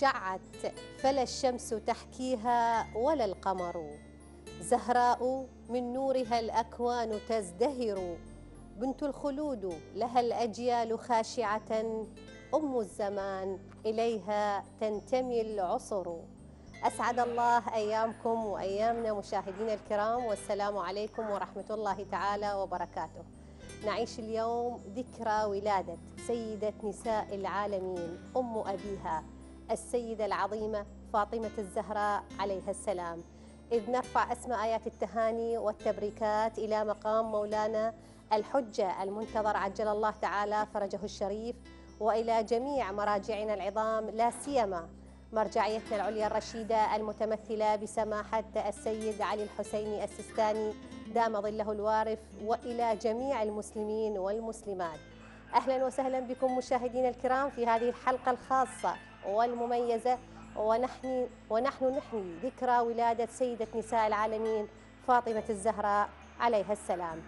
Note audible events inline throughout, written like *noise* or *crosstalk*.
شعت فلا الشمس تحكيها ولا القمر. زهراء من نورها الأكوان تزدهر. بنت الخلود لها الأجيال خاشعة. أم الزمان إليها تنتمي العصر. أسعد الله أيامكم وأيامنا مشاهدينا الكرام والسلام عليكم ورحمة الله تعالى وبركاته. نعيش اليوم ذكرى ولادة سيدة نساء العالمين أم أبيها. السيدة العظيمة فاطمة الزهراء عليها السلام. إذ نرفع أسمى آيات التهاني والتبريكات إلى مقام مولانا الحجة المنتظر عجل الله تعالى فرجه الشريف وإلى جميع مراجعنا العظام لا سيما مرجعيتنا العليا الرشيدة المتمثلة بسماحة السيد علي الحسيني السستاني دام ظله الوارف وإلى جميع المسلمين والمسلمات. أهلا وسهلا بكم مشاهدينا الكرام في هذه الحلقة الخاصة. والمميزة ونحن ونحن نحيي ذكرى ولادة سيدة نساء العالمين فاطمة الزهراء عليها السلام.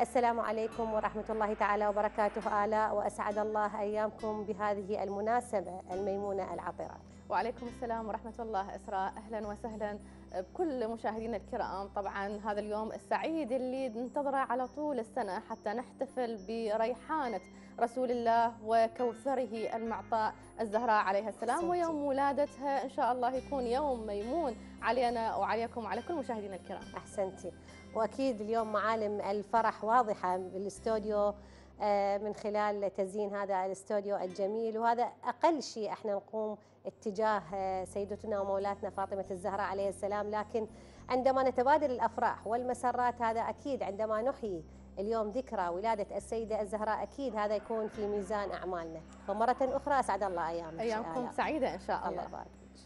السلام عليكم ورحمة الله تعالى وبركاته. آلاء وأسعد الله أيامكم بهذه المناسبة الميمونة العطرة. وعليكم السلام ورحمة الله إسراء. أهلا وسهلا بكل مشاهدينا الكرام. طبعا هذا اليوم السعيد اللي ننتظره على طول السنة حتى نحتفل بريحانة رسول الله وكوثره المعطاء الزهراء عليها السلام أحسنتي. ويوم ولادتها. إن شاء الله يكون يوم ميمون علينا وعليكم وعلى كل مشاهدينا الكرام. أحسنتي. وأكيد اليوم معالم الفرح واضحة بالاستوديو آه، من خلال تزيين هذا الاستوديو الجميل. وهذا أقل شيء إحنا نقوم اتجاه آه، سيدتنا ومولاتنا فاطمة الزهراء عليه السلام. لكن عندما نتبادل الأفراح والمسرات هذا أكيد عندما نحيي اليوم ذكرى ولادة السيدة الزهراء أكيد هذا يكون في ميزان أعمالنا. ومرة أخرى أسعد الله أيامك أيامكم آلاء. سعيدة إن شاء الله. الله يبارك فيك.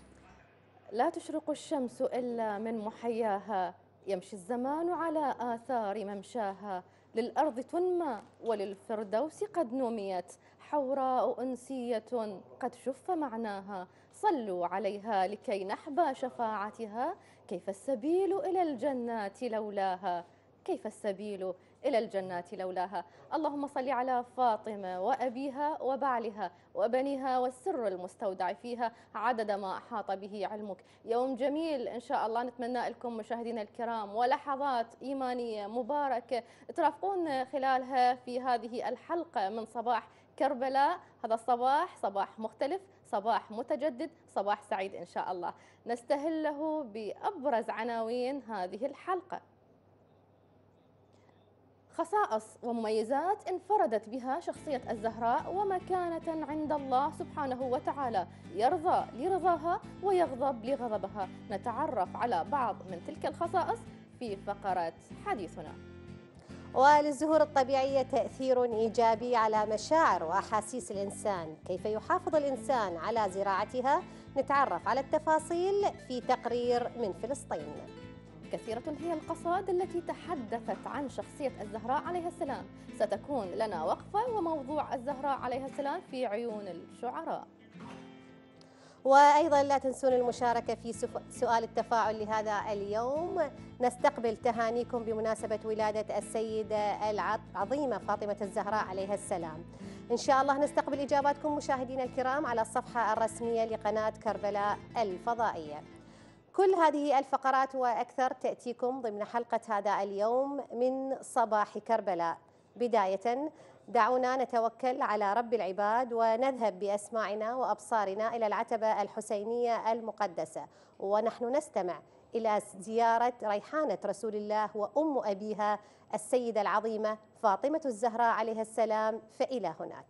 لا تشرق الشمس إلا من محياها. يمشي الزمان على آثار ممشاها. للأرض تنمى وللفردوس قد نميت. حوراء أنسية قد شف معناها. صلوا عليها لكي نحبى شفاعتها. كيف السبيل إلى الجنات لولاها؟ كيف السبيل إلى الجنات لولاها. اللهم صل على فاطمة وأبيها وبعلها وبنيها والسر المستودع فيها عدد ما أحاط به علمك. يوم جميل إن شاء الله نتمنى لكم مشاهدينا الكرام ولحظات إيمانية مباركة ترافقون خلالها في هذه الحلقة من صباح كربلاء. هذا الصباح صباح مختلف صباح متجدد صباح سعيد إن شاء الله. نستهله بأبرز عناوين هذه الحلقة. خصائص ومميزات انفردت بها شخصية الزهراء ومكانة عند الله سبحانه وتعالى. يرضى لرضاها ويغضب لغضبها. نتعرف على بعض من تلك الخصائص في فقرة حديثنا. وللزهور الطبيعية تأثير إيجابي على مشاعر وأحاسيس الإنسان. كيف يحافظ الإنسان على زراعتها؟ نتعرف على التفاصيل في تقرير من فلسطين. كثيرة هي القصائد التي تحدثت عن شخصية الزهراء عليها السلام. ستكون لنا وقفة وموضوع الزهراء عليها السلام في عيون الشعراء. وأيضا لا تنسون المشاركة في سؤال التفاعل لهذا اليوم. نستقبل تهانيكم بمناسبة ولادة السيدة العظيمة فاطمة الزهراء عليها السلام. إن شاء الله نستقبل إجاباتكم مشاهدينا الكرام على الصفحة الرسمية لقناة كربلاء الفضائية. كل هذه الفقرات وأكثر تأتيكم ضمن حلقة هذا اليوم من صباح كربلاء. بداية دعونا نتوكل على رب العباد ونذهب بأسماعنا وأبصارنا إلى العتبة الحسينية المقدسة. ونحن نستمع إلى زيارة ريحانة رسول الله وأم أبيها السيدة العظيمة فاطمة الزهراء عليها السلام فإلى هناك.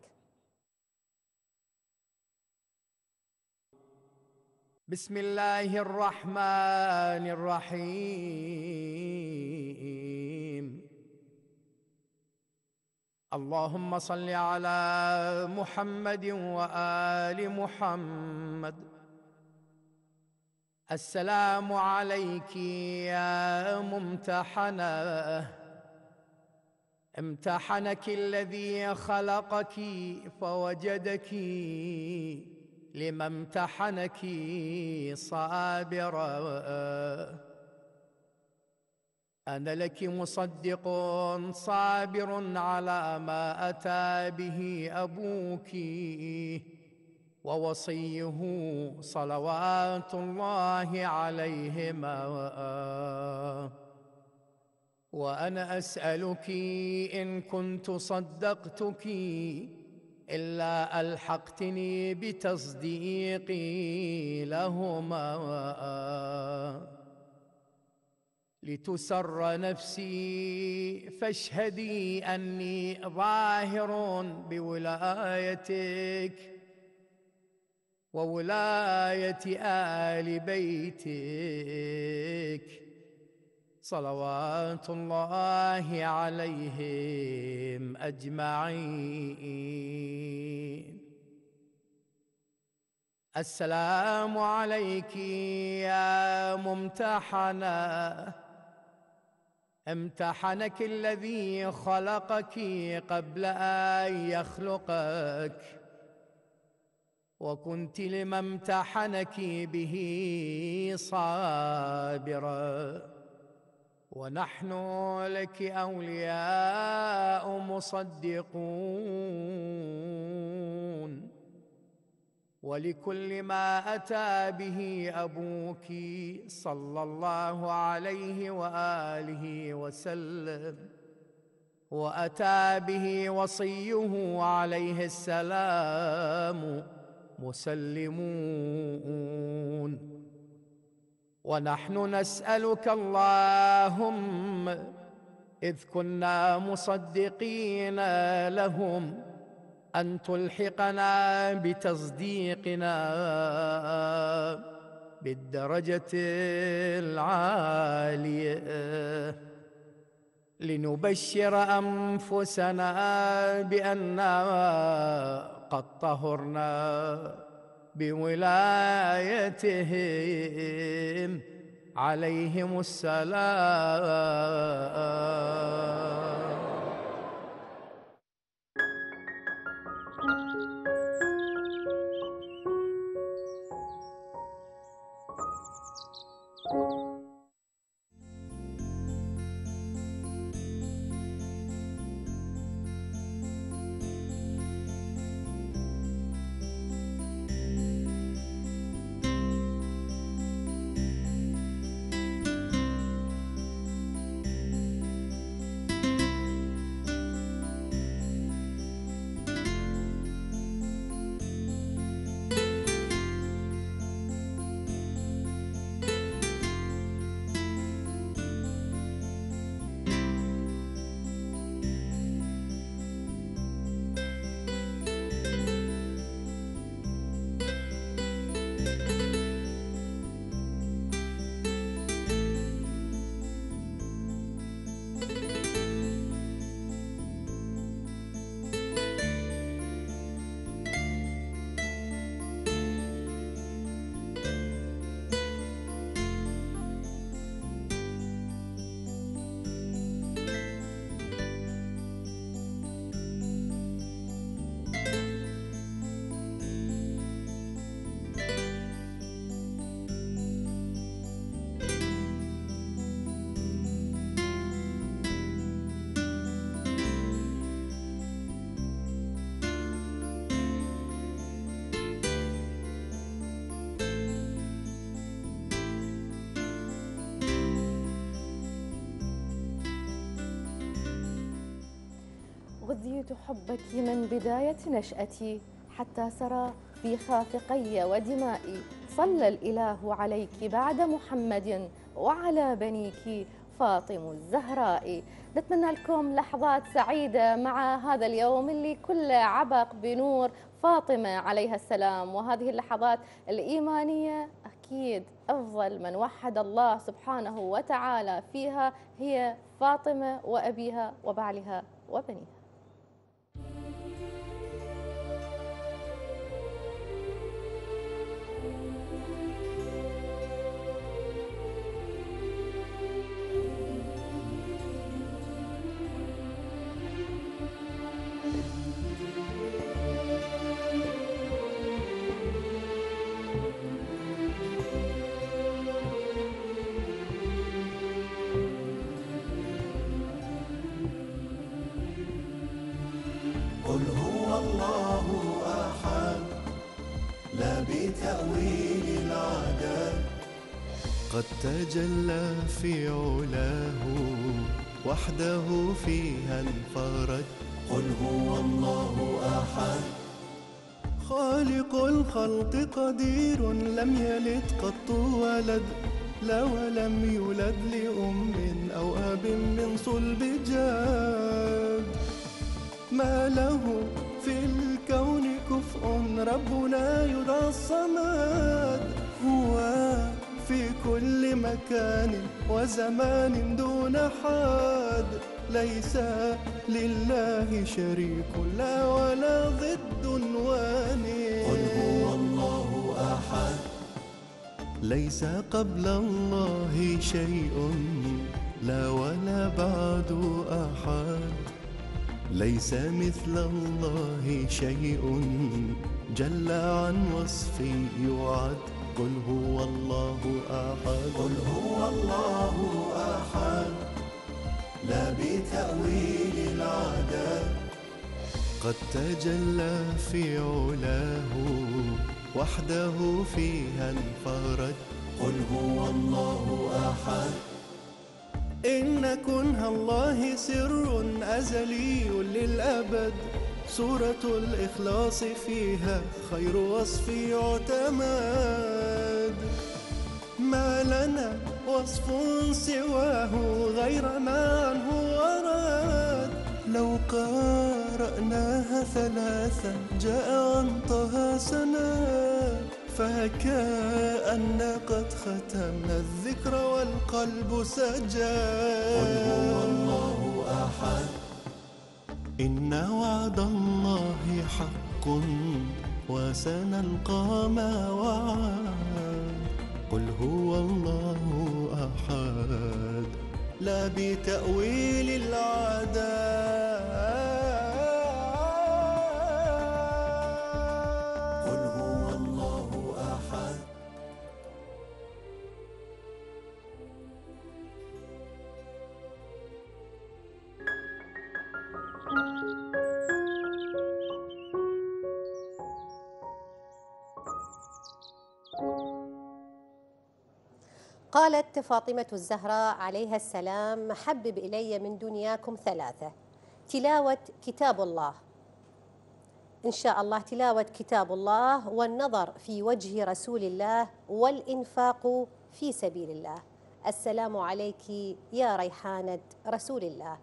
بسم الله الرحمن الرحيم اللهم صل على محمد وآل محمد السلام عليك يا ممتحنه امتحنك الذي خلقك فوجدك لما امتحنك صابرا أنا لك مصدق صابر على ما أتى به أبوك ووصيه صلوات الله عليهما. وأنا أسألك إن كنت صدقتك إلا ألحقتني بتصديقي لهما. لتسر نفسي فاشهدي أني ظاهر بولايتك وولاية آل بيتك. صلوات الله عليهم أجمعين. السلام عليك يا ممتحنه امتحنك الذي خلقك قبل أن يخلقك. وكنت لما امتحنك به صابرا. ونحن لك أولياء مصدقون. ولكل ما أتى به أبوك صلى الله عليه وآله وسلم. وأتى به وصيه عليه السلام مسلمون. ونحن نسألك اللهم إذ كنا مصدقين لهم أن تلحقنا بتصديقنا بالدرجة العالية. لنبشر أنفسنا بأننا قد طهرنا. بولايتهم عليهم السلام. غذيت حبك من بداية نشأتي حتى سرى في خافقي ودمائي. صلى الإله عليك بعد محمد وعلى بنيك فاطم الزهراء. نتمنى لكم لحظات سعيدة مع هذا اليوم اللي كله عبق بنور. فاطمة عليها السلام. وهذه اللحظات الإيمانية أكيد أفضل من وحد الله سبحانه وتعالى. فيها هي فاطمة وأبيها وبعلها وبنيها. تجلى في علاه وحده فيها انفرد قل هو الله أحد. خالق الخلق قدير لم يلد قط ولد. لا ولم يولد لأم أو أب من صلب جاد. ما له في الكون كفء ربنا يدعى الصمد. هو في كل مكان وزمان دون حد ليس لله شريك لا ولا ضد واني قل هو الله أحد. ليس قبل الله شيء لا ولا بعد أحد. ليس مثل الله شيء جل عن وصف يعد. قل هو الله أحد. قل هو الله أحد. لا بتأويل العادات قد تجلى في علاه وحده فيها انفرد. قل هو الله أحد. إن كنه الله سر أزلي للأبد. سورة الإخلاص فيها خير وصف يعتمد. ما لنا وصف سواه غير ما عنه ورد. لو قرأناها ثلاثا جاء عن طه سند فكأن قد ختمنا الذكر والقلب سجد قل هو الله أحد. إن وعد الله حق وسنلقى ما وعد. قل هو الله أحد. لا بتأويل العادات قالت فاطمة الزهراء عليها السلام حبب إلي من دنياكم ثلاثة. تلاوة كتاب الله. إن شاء الله تلاوة كتاب الله والنظر في وجه رسول الله والإنفاق في سبيل الله. السلام عليك يا ريحانة رسول الله.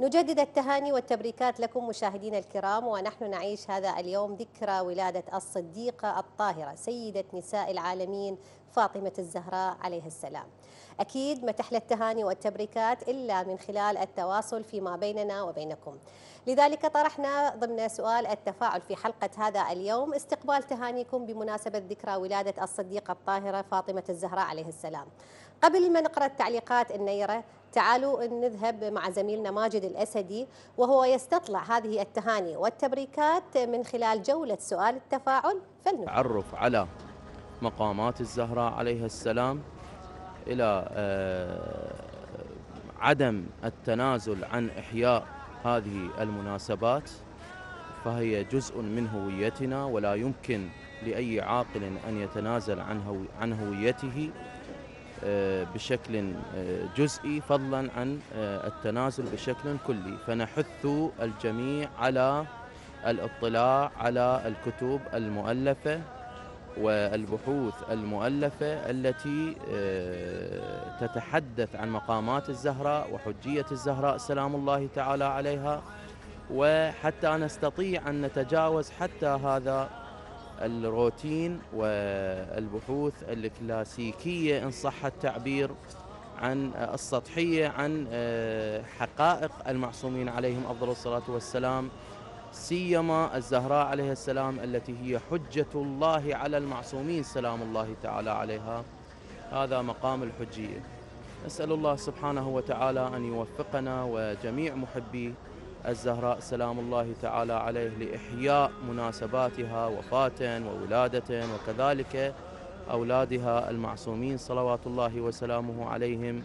نجدد التهاني والتبريكات لكم مشاهدينا الكرام ونحن نعيش هذا اليوم ذكرى ولادة الصديقة الطاهرة سيدة نساء العالمين فاطمة الزهراء عليها السلام. أكيد ما تحلى التهاني والتبريكات إلا من خلال التواصل فيما بيننا وبينكم. لذلك طرحنا ضمن سؤال التفاعل في حلقة هذا اليوم استقبال تهانيكم بمناسبة ذكرى ولادة الصديقة الطاهرة فاطمة الزهراء عليه السلام. قبل ما نقرأ التعليقات النيرة تعالوا نذهب مع زميلنا ماجد الأسدي وهو يستطلع هذه التهاني والتبريكات من خلال جولة سؤال التفاعل. فلنبدأ. تعرف على مقامات الزهراء عليها السلام إلى آه، عدم التنازل عن إحياء هذه المناسبات فهي جزء من هويتنا ولا يمكن لأي عاقل أن يتنازل عن هو- عن هويته. بشكل آه، جزئي فضلا عن آه، التنازل بشكل كلي. فنحث الجميع على الاطلاع على الكتب المؤلفة والبحوث المؤلفة التي آه، تتحدث عن مقامات الزهراء وحجية الزهراء سلام الله تعالى عليها. وحتى نستطيع أن نتجاوز حتى هذا الروتين والبحوث الكلاسيكية إن صح التعبير عن السطحية عن آه، حقائق المعصومين عليهم أفضل الصلاة والسلام سيما الزهراء عليها السلام التي هي حجة الله على المعصومين سلام الله تعالى عليها. هذا مقام الحجية. نسأل الله سبحانه وتعالى أن يوفقنا وجميع محبي الزهراء سلام الله تعالى عليه لإحياء مناسباتها وفاة وولادة وكذلك أولادها المعصومين صلوات الله وسلامه عليهم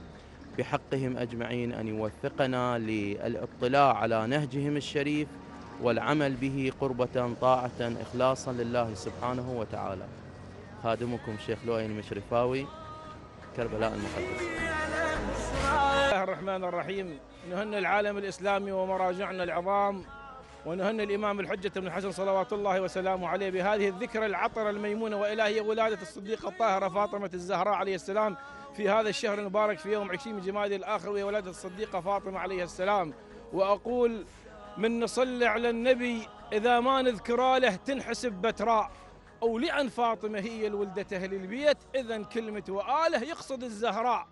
بحقهم أجمعين أن يوفقنا للإطلاع على نهجهم الشريف والعمل به قربة طاعة إخلاصا لله سبحانه وتعالى. خادمكم شيخ لؤي المشرفاوي كربلاء المقدس. بسم الله الرحمن الرحيم. نهن العالم الإسلامي ومراجعنا العظام ونهن الإمام الحجة بن الحسن صلوات الله وسلامه عليه بهذه الذكرى العطرة الميمونة وإلى هي ولادة الصديقة الطاهرة فاطمة الزهراء عليه السلام في هذا الشهر المبارك في يوم 20 من جمادي الآخر وهي ولادة الصديقة فاطمة عليه السلام. وأقول من نصلي على النبي إذا ما نذكر له تنحسب بتراء. أو لأن فاطمة هي الولدة أهل البيت إذا كلمة وآله يقصد الزهراء.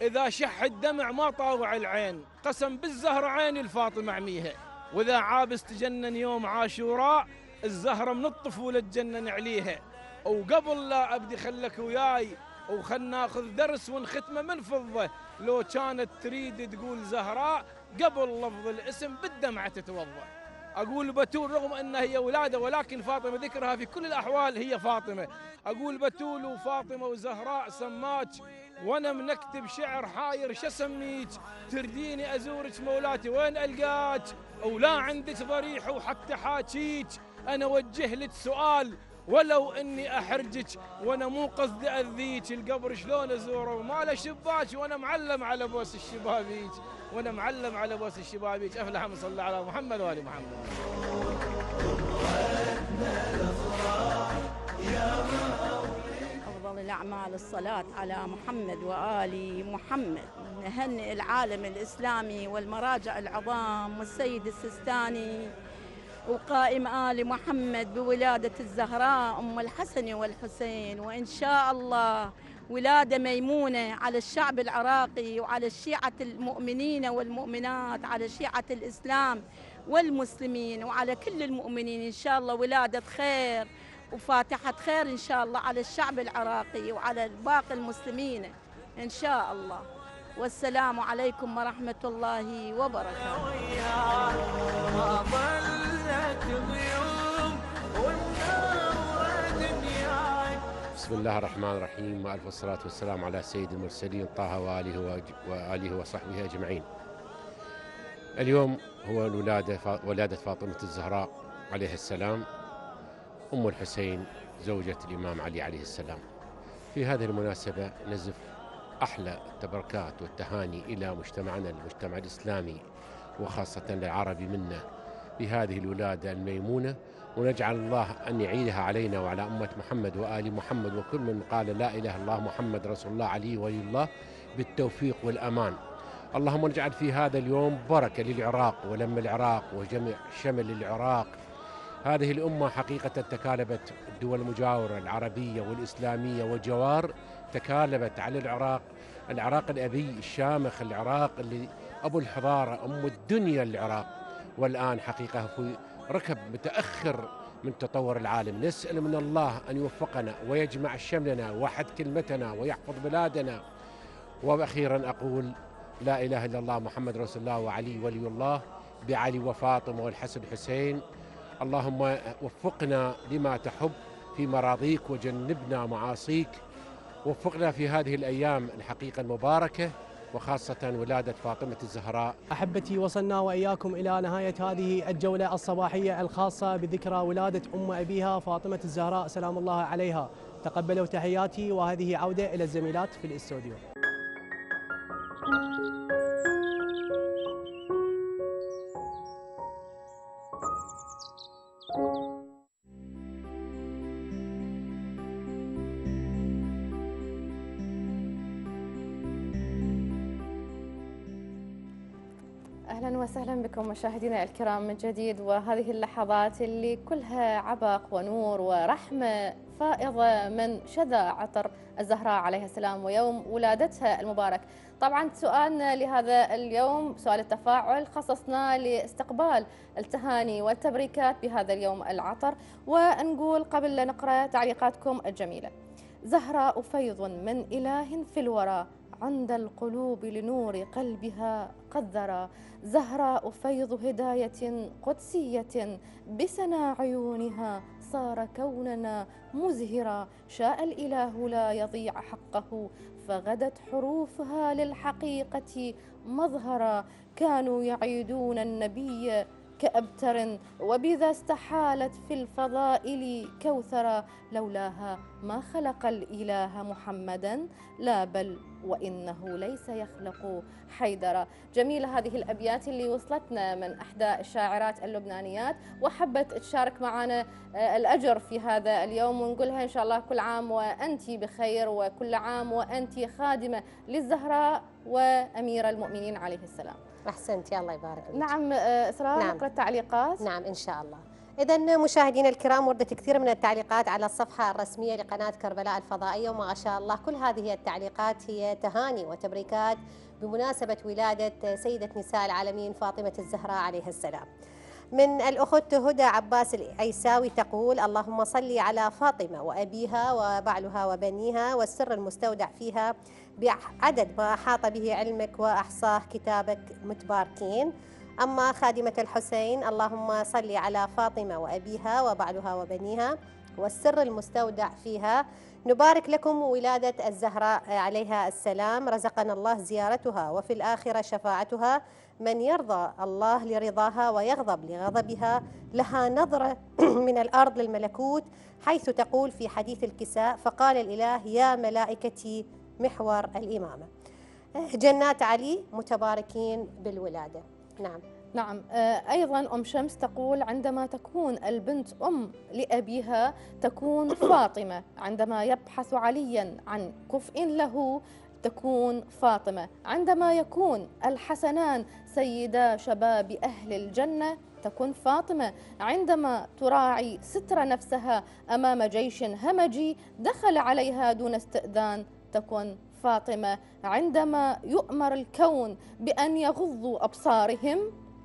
إذا شح الدمع ما طاوع العين قسم بالزهرة عيني الفاطمة عميها. وإذا عابس تجنن يوم عاشوراء الزهرة من الطفولة تجنن عليها. وقبل لا أبدي خلك وياي وخل ناخذ درس ونختمه من فضة. لو كانت تريد تقول زهراء قبل لفظ الاسم بالدمعة تتوضأ. أقول بتول رغم أنها هي ولادة ولكن فاطمة ذكرها في كل الأحوال هي فاطمة. أقول بتول وفاطمة وزهراء سماك وأنا منكتب شعر حاير شو اسميك؟ ترديني ازورك مولاتي وين القاك؟ ولا عندك ضريح وحتى حاكيك أنا اوجه لك سؤال ولو اني احرجك وأنا مو قصدي اذيك القبر شلون ازوره؟ وما له شباك وأنا معلم على بوس الشبابيك وأنا معلم على بوس الشبابيك. افلح من صلى على محمد وآل محمد. الأعمال الصلاة على محمد وآل محمد. نهنئ العالم الإسلامي والمراجع العظام والسيد السيستاني وقائم آل محمد بولادة الزهراء أم الحسن والحسين. وإن شاء الله ولادة ميمونة على الشعب العراقي وعلى الشيعة المؤمنين والمؤمنات على شيعة الإسلام والمسلمين وعلى كل المؤمنين. إن شاء الله ولادة خير. وفاتحة خير إن شاء الله على الشعب العراقي وعلى باقي المسلمين إن شاء الله. والسلام عليكم ورحمة الله وبركاته. بسم الله الرحمن الرحيم وألف الصلاه والسلام على سيد المرسلين طه وآله وأج- وآله وصحبه أجمعين. اليوم هو الولادة فا- ولادة فاطمة الزهراء عليه السلام. أم الحسين زوجة الإمام علي عليه السلام. في هذه المناسبة نزف أحلى التبركات والتهاني إلى مجتمعنا المجتمع الإسلامي وخاصة العربي منا بهذه الولادة الميمونة. ونجعل الله أن يعيدها علينا وعلى أمة محمد وآل محمد. وكل من قال لا إله إلا الله محمد رسول الله علي ولي الله بالتوفيق والأمان. اللهم اجعل في هذا اليوم بركة للعراق ولم العراق وجمع شمل العراق هذه الأمة حقيقة تكالبت الدول المجاورة العربية والإسلامية والجوار تكالبت على العراق العراق الأبي الشامخ العراق اللي أبو الحضارة أم الدنيا العراق. والآن حقيقة في ركب متأخر من تطور العالم. نسأل من الله أن يوفقنا ويجمع شملنا وحد كلمتنا ويحفظ بلادنا. وأخيرا أقول لا إله إلا الله محمد رسول الله وعلي ولي الله بعلي وفاطمة والحسن حسين. اللهم وفقنا لما تحب في مراضيك وجنبنا معاصيك. وفقنا في هذه الأيام الحقيقة المباركة وخاصة ولادة فاطمة الزهراء. أحبتي وصلنا وإياكم إلى نهاية هذه الجولة الصباحية الخاصة بذكرى ولادة أم أبيها فاطمة الزهراء سلام الله عليها. تقبلوا تحياتي وهذه عودة إلى الزميلات في الاستوديو. أهلا وسهلا بكم مشاهدينا الكرام من جديد وهذه اللحظات اللي كلها عبق ونور ورحمة. فائضة من شذا عطر الزهراء عليها السلام ويوم ولادتها المبارك. طبعا سؤالنا لهذا اليوم سؤال التفاعل خصصناه لاستقبال التهاني والتبريكات بهذا اليوم العطر ونقول قبل لا نقرأ تعليقاتكم الجميلة. زهراء فيض من إله في الورى عند القلوب لنور قلبها قد ذرى زهراء فيض هداية قدسية بسنا عيونها صار كوننا مزهرا. شاء الإله لا يضيع حقه. فغدت حروفها للحقيقة مظهرا. كانوا يعيدون النبي كأبتر وبذا استحالت في الفضائل كوثرا لولاها ما خلق الإله محمدا لا بل وإنه ليس يخلق حيدرا جميلة هذه الأبيات اللي وصلتنا من إحدى الشاعرات اللبنانيات وحبت تشارك معنا آه، الأجر في هذا اليوم ونقولها إن شاء الله كل عام وأنت بخير وكل عام وأنت خادمة للزهراء وأمير المؤمنين عليه السلام. احسنتي الله يبارك فيك. نعم آه، إسراء نعم. نقرأ التعليقات؟ نعم إن شاء الله. إذا مشاهدينا الكرام وردت كثير من التعليقات على الصفحة الرسمية لقناة كربلاء الفضائية وما شاء الله كل هذه التعليقات هي تهاني وتبريكات بمناسبة ولادة سيدة نساء العالمين فاطمة الزهراء عليها السلام. من الأخت هدى عباس العيساوي تقول اللهم صل على فاطمة وأبيها وبعلها وبنيها والسر المستودع فيها بعدد ما أحاط به علمك وأحصاه كتابك متباركين أما خادمة الحسين اللهم صل على فاطمة وأبيها وبعلها وبنيها والسر المستودع فيها نبارك لكم ولادة الزهراء عليها السلام. رزقنا الله زيارتها وفي الآخرة شفاعتها. من يرضى الله لرضاها ويغضب لغضبها لها نظرة *clears throat* من الأرض للملكوت حيث تقول في حديث الكساء فقال الإله يا ملائكتي محور الإمامة. جنات علي متباركين بالولادة. نعم. نعم. آه، أيضا أم شمس تقول عندما تكون البنت أم لأبيها تكون *clears throat* فاطمة. عندما يبحث عليا عن كفء له تكون فاطمة. عندما يكون الحسنان سيدا شباب أهل الجنة تكون فاطمة. عندما تراعي ستر نفسها أمام جيش همجي دخل عليها دون استئذان تكون فاطمة. عندما يؤمر الكون بأن يغضوا أبصارهم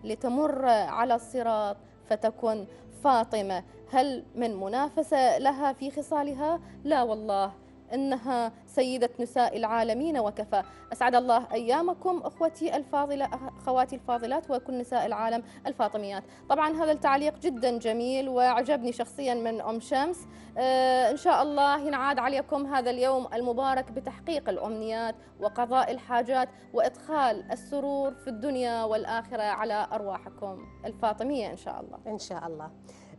لتمر على الصراط فتكن فاطمة. هل من منافسة لها في خصالها؟ لا والله. إنها سيدة نساء العالمين وكفى. أسعد الله أيامكم أخوتي الفاضلة أخواتي الفاضلات وكل نساء العالم الفاطميات. طبعا هذا التعليق جدا جميل وعجبني شخصيا من أم شمس. آه إن شاء الله ينعاد عليكم هذا اليوم المبارك بتحقيق الأمنيات وقضاء الحاجات وإدخال السرور في الدنيا والآخرة على أرواحكم الفاطمية إن شاء الله. إن شاء الله.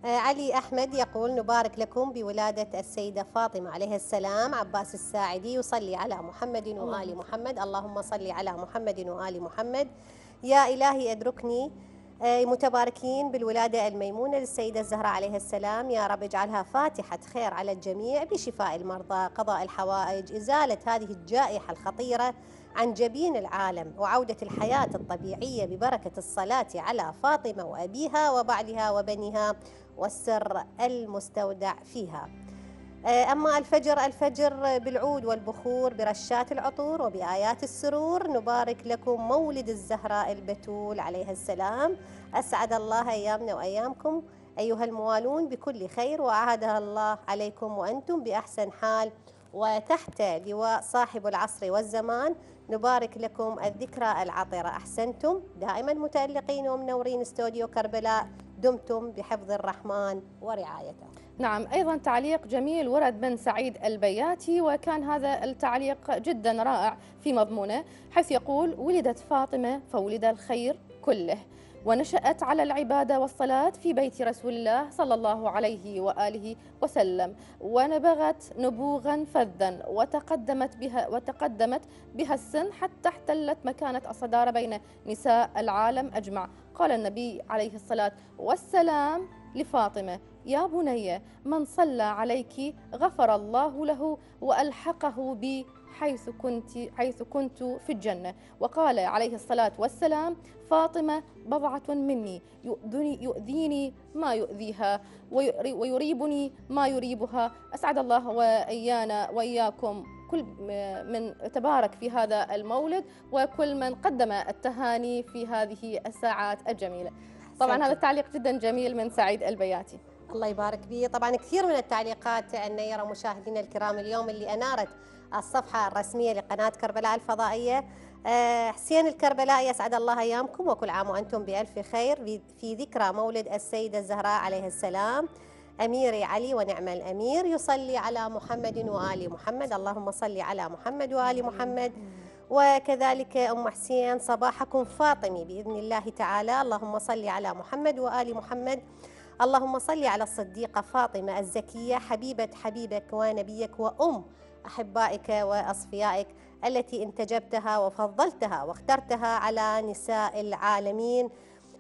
علي أحمد يقول نبارك لكم بولادة السيدة فاطمة عليها السلام. عباس الساعدي يصلي على محمد وآل محمد. اللهم صل على محمد وآل محمد. يا إلهي أدركني آه، متباركين بالولادة الميمونة للسيدة الزهراء عليها السلام. يا رب اجعلها فاتحة خير على الجميع بشفاء المرضى قضاء الحوائج إزالة هذه الجائحة الخطيرة عن جبين العالم وعودة الحياة الطبيعية ببركة الصلاة على فاطمة وأبيها وبعلها وبنيها. والسر المستودع فيها. آه، أما الفجر الفجر بالعود والبخور برشات العطور وبآيات السرور نبارك لكم مولد الزهراء البتول عليها السلام. أسعد الله أيامنا وأيامكم. أيها الموالون بكل خير وأعادها الله عليكم وأنتم بأحسن حال. وتحت لواء صاحب العصر والزمان نبارك لكم الذكرى العطرة. أحسنتم. دائما متألقين ومنورين استوديو كربلاء. دمتم بحفظ الرحمن ورعايته. نعم أيضا تعليق جميل ورد من سعيد البياتي وكان هذا التعليق جدا رائع في مضمونه حيث يقول ولدت فاطمة فولد الخير كله. ونشأت على العبادة والصلاة في بيت رسول الله صلى الله عليه وآله وسلم ونبغت نبوغا فذا وتقدمت بها وتقدمت بها السن حتى احتلت مكانة الصدارة بين نساء العالم أجمع. قال النبي عليه الصلاة والسلام لفاطمة يا بني من صلى عليك غفر الله له وألحقه بي حيث كنت حيث كنت في الجنة. وقال عليه الصلاة والسلام فاطمة بضعة مني يؤذني, يؤذيني ما يؤذيها ويري- ويريبني ما يريبها. أسعد الله وإيانا وإياكم كل من تبارك في هذا المولد وكل من قدم التهاني في هذه الساعات الجميلة. طبعا هذا التعليق جدا جميل من سعيد البياتي. الله يبارك به طبعا كثير من التعليقات أن يرى مشاهدينا الكرام اليوم اللي أنارت الصفحة الرسمية لقناة كربلاء الفضائية. آه، حسين الكربلاء يسعد الله أيامكم وكل عام وأنتم بألف خير. في- ذكرى مولد السيدة الزهراء عليه السلام أميري علي ونعم الأمير يصلي على محمد وآل محمد. اللهم صل على محمد وآل محمد. وكذلك أم حسين صباحكم فاطمي بإذن الله تعالى. اللهم صل على محمد وآل محمد. اللهم صل على الصديقة فاطمة الزكية حبيبة حبيبك ونبيك وأم أحبائك وأصفيائك التي انتجبتها وفضلتها واخترتها على نساء العالمين.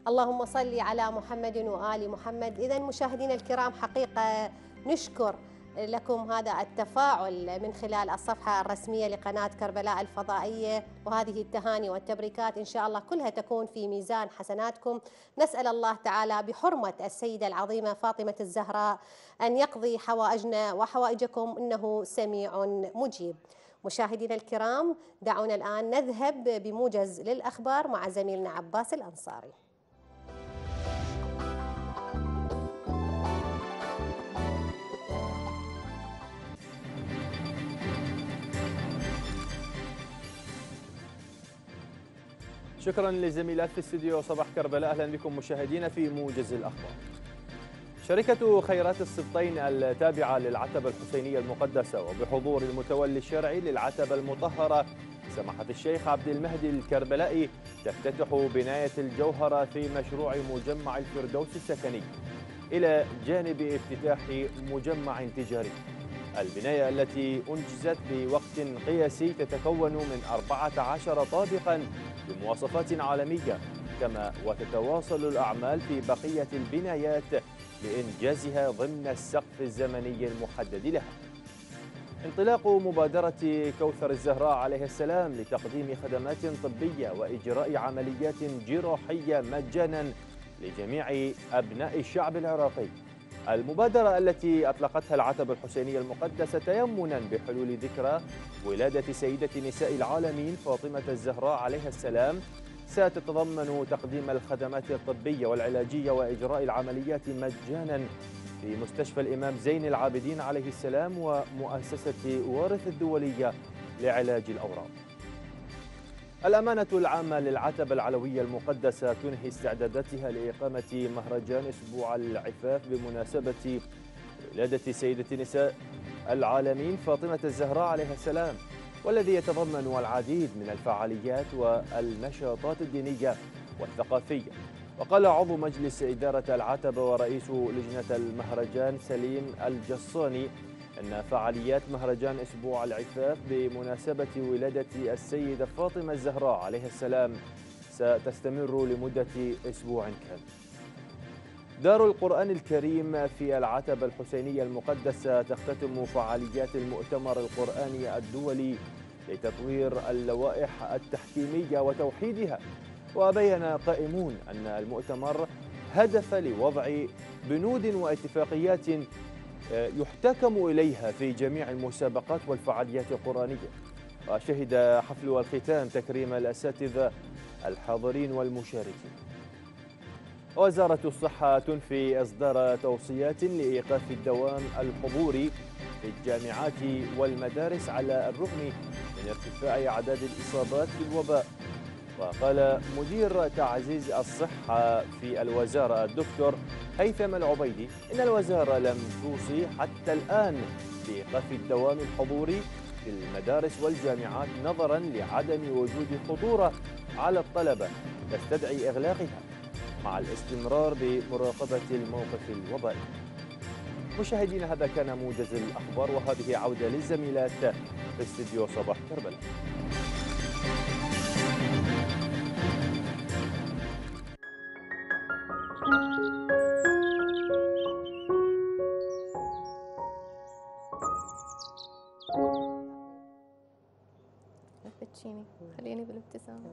اللهم صل على محمد وآل محمد. إذا مشاهدينا الكرام حقيقة نشكر لكم هذا التفاعل من خلال الصفحة الرسمية لقناة كربلاء الفضائية وهذه التهاني والتبريكات إن شاء الله كلها تكون في ميزان حسناتكم. نسأل الله تعالى بحرمة السيدة العظيمة فاطمة الزهراء أن يقضي حوائجنا وحوائجكم إنه سميع مجيب. مشاهدينا الكرام دعونا الآن نذهب بموجز للأخبار مع زميلنا عباس الأنصاري. شكرا للزميلات في استديو صباح كربلاء أهلا بكم مشاهدينا في موجز الأخبار. شركة خيرات السبطين التابعة للعتبة الحسينية المقدسة وبحضور المتولي الشرعي للعتبة المطهرة سماحة الشيخ عبد المهدي الكربلائي تفتتح بناية الجوهرة في مشروع مجمع الفردوس السكني إلى جانب افتتاح مجمع تجاري البناية التي أنجزت بوقت قياسي تتكون من 14 طابقا بمواصفات عالمية كما وتتواصل الأعمال في بقية البنايات لإنجازها ضمن السقف الزمني المحدد لها. انطلاق مبادرة كوثر الزهراء عليه السلام لتقديم خدمات طبية وإجراء عمليات جراحية مجانا لجميع أبناء الشعب العراقي. المبادرة التي أطلقتها العتبة الحسينية المقدسة تيمنا بحلول ذكرى ولادة سيدة نساء العالمين فاطمة الزهراء عليها السلام. ستتضمن تقديم الخدمات الطبية والعلاجية وإجراء العمليات مجانا في مستشفى الإمام زين العابدين عليه السلام ومؤسسة وارث الدولية لعلاج الأورام. الأمانة العامة للعتبة العلوية المقدسة تنهي استعداداتها لإقامة مهرجان أسبوع العفاف بمناسبة ولادة سيدة نساء العالمين فاطمة الزهراء عليها السلام والذي يتضمن العديد من الفعاليات والنشاطات الدينية والثقافية. وقال عضو مجلس إدارة العتبة ورئيس لجنة المهرجان سليم الجصاني أن فعاليات مهرجان أسبوع العفاف بمناسبة ولادة السيدة فاطمة الزهراء عليها السلام ستستمر لمدة أسبوع كامل. دار القرآن الكريم في العتبة الحسينية المقدسة تختتم فعاليات المؤتمر القرآني الدولي لتطوير اللوائح التحكيمية وتوحيدها. وبين قائمون أن المؤتمر هدف لوضع بنود واتفاقيات يحتكم إليها في جميع المسابقات والفعاليات القرآنية. وشهد حفل الختام تكريم الأساتذة الحاضرين والمشاركين. وزارة الصحة تنفي إصدار توصيات لإيقاف الدوام الحضوري في الجامعات والمدارس على الرغم من ارتفاع أعداد الإصابات بالوباء. وقال مدير تعزيز الصحة في الوزارة الدكتور هيثم العبيدي إن الوزارة لم توصي حتى الآن بإيقاف الدوام الحضوري في المدارس والجامعات نظرا لعدم وجود خطورة على الطلبة تستدعي إغلاقها مع الاستمرار بمراقبة الموقف الوبائي. مشاهدينا هذا كان موجز الأخبار وهذه عودة للزميلات في استديو صباح كربلاء. فتشيني خليني بالابتسامة.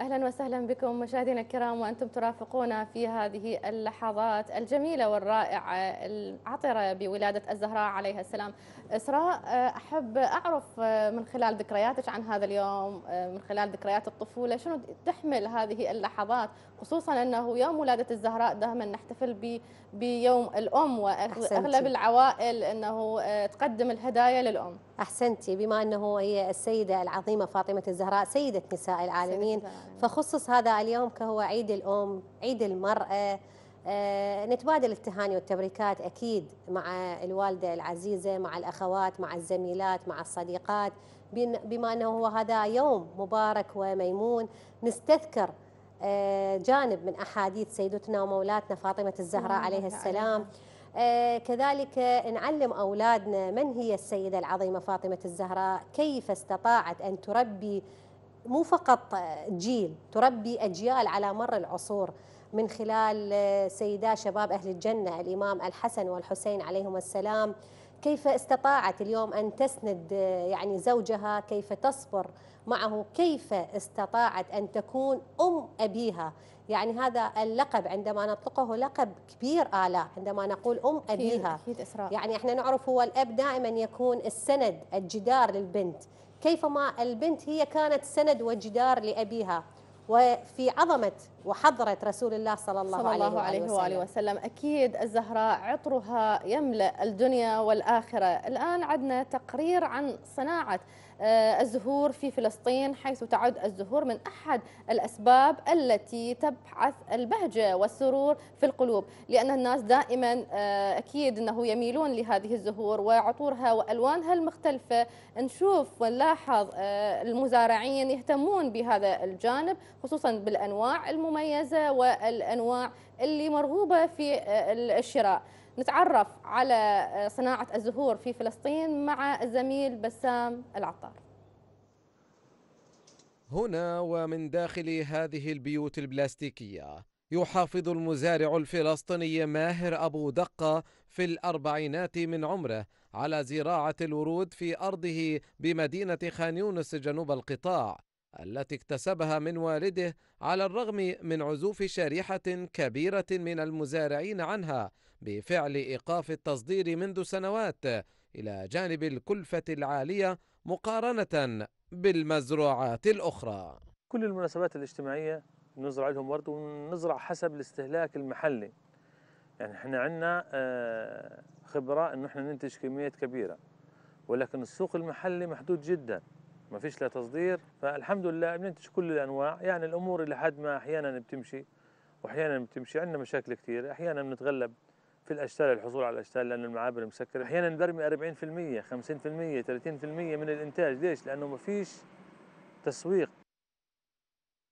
أهلا وسهلا بكم مشاهدينا الكرام وأنتم ترافقونا في هذه اللحظات الجميلة والرائعة العطرة بولادة الزهراء عليها السلام. إسراء أحب أعرف من خلال ذكرياتك عن هذا اليوم من خلال ذكريات الطفولة شنو تحمل هذه اللحظات خصوصا أنه يوم ولادة الزهراء دائما نحتفل بيوم الأم وأغلب العوائل أنه تقدم الهدايا للأم. أحسنتي بما أنه هي السيدة العظيمة فاطمة الزهراء سيدة نساء العالمين. فخصص هذا اليوم كهو عيد الأم، عيد المرأة آه، نتبادل التهاني والتبريكات أكيد مع الوالدة العزيزة مع الأخوات مع الزميلات مع الصديقات. بما أنه هو هذا يوم مبارك وميمون نستذكر آه، جانب من أحاديث سيدتنا ومولاتنا فاطمة الزهراء عليها. السلام. كذلك نعلم أولادنا من هي السيدة العظيمة فاطمة الزهراء. كيف استطاعت أن تربي مو فقط جيل تربي أجيال على مر العصور من خلال آه، سيدا شباب أهل الجنة الإمام الحسن والحسين عليهم السلام. كيف استطاعت اليوم أن تسند آه، يعني زوجها؟ كيف تصبر معه؟ كيف استطاعت أن تكون أم أبيها؟ يعني هذا اللقب عندما نطلقه لقب كبير آلاء عندما نقول أم أبيها. أكيد إسراء. يعني إحنا نعرف هو الأب دائما يكون السند الجدار للبنت. كيفما البنت هي كانت سند وجدار لأبيها. وفي عظمة وحضرة رسول الله صلى الله, صلى الله عليه, عليه وآله وآله وسلم. وسلم. أكيد الزهراء عطرها يملأ الدنيا والآخرة. الآن عندنا تقرير عن صناعة الزهور في فلسطين حيث تعد الزهور من أحد الأسباب التي تبعث البهجة والسرور في القلوب لأن الناس دائما آه، أكيد أنه يميلون لهذه الزهور وعطورها وألوانها المختلفة. نشوف ونلاحظ آه، المزارعين يهتمون بهذا الجانب خصوصا بالأنواع المميزة والأنواع اللي مرغوبة في آه، الشراء. نتعرف على آه، صناعة الزهور في فلسطين مع الزميل بسام العطار. هنا ومن داخل هذه البيوت البلاستيكية يحافظ المزارع الفلسطيني ماهر أبو دقة في الأربعينات من عمره على زراعة الورود في أرضه بمدينة خان يونس جنوب القطاع. التي اكتسبها من والده على الرغم من عزوف شريحة كبيرة من المزارعين عنها بفعل إيقاف التصدير منذ سنوات إلى جانب الكلفة العالية مقارنة بالمزروعات الأخرى. كل المناسبات الاجتماعية نزرع لهم ورد ونزرع حسب الاستهلاك المحلي. يعني إحنا عندنا آه، خبرة إنه إحنا ننتج كميات كبيرة ولكن السوق المحلي محدود جدا. ما فيش لا تصدير فالحمد لله بننتج كل الأنواع. يعني الأمور إلى حد ما أحيانا بتمشي وأحيانا بتمشي عندنا مشاكل كثير أحيانا بنتغلب في الأشتال الحصول على الأشتال لأن المعابر مسكرة. أحيانا برمي 40% 50% 30% من الإنتاج. ليش؟ لأنه ما فيش تسويق.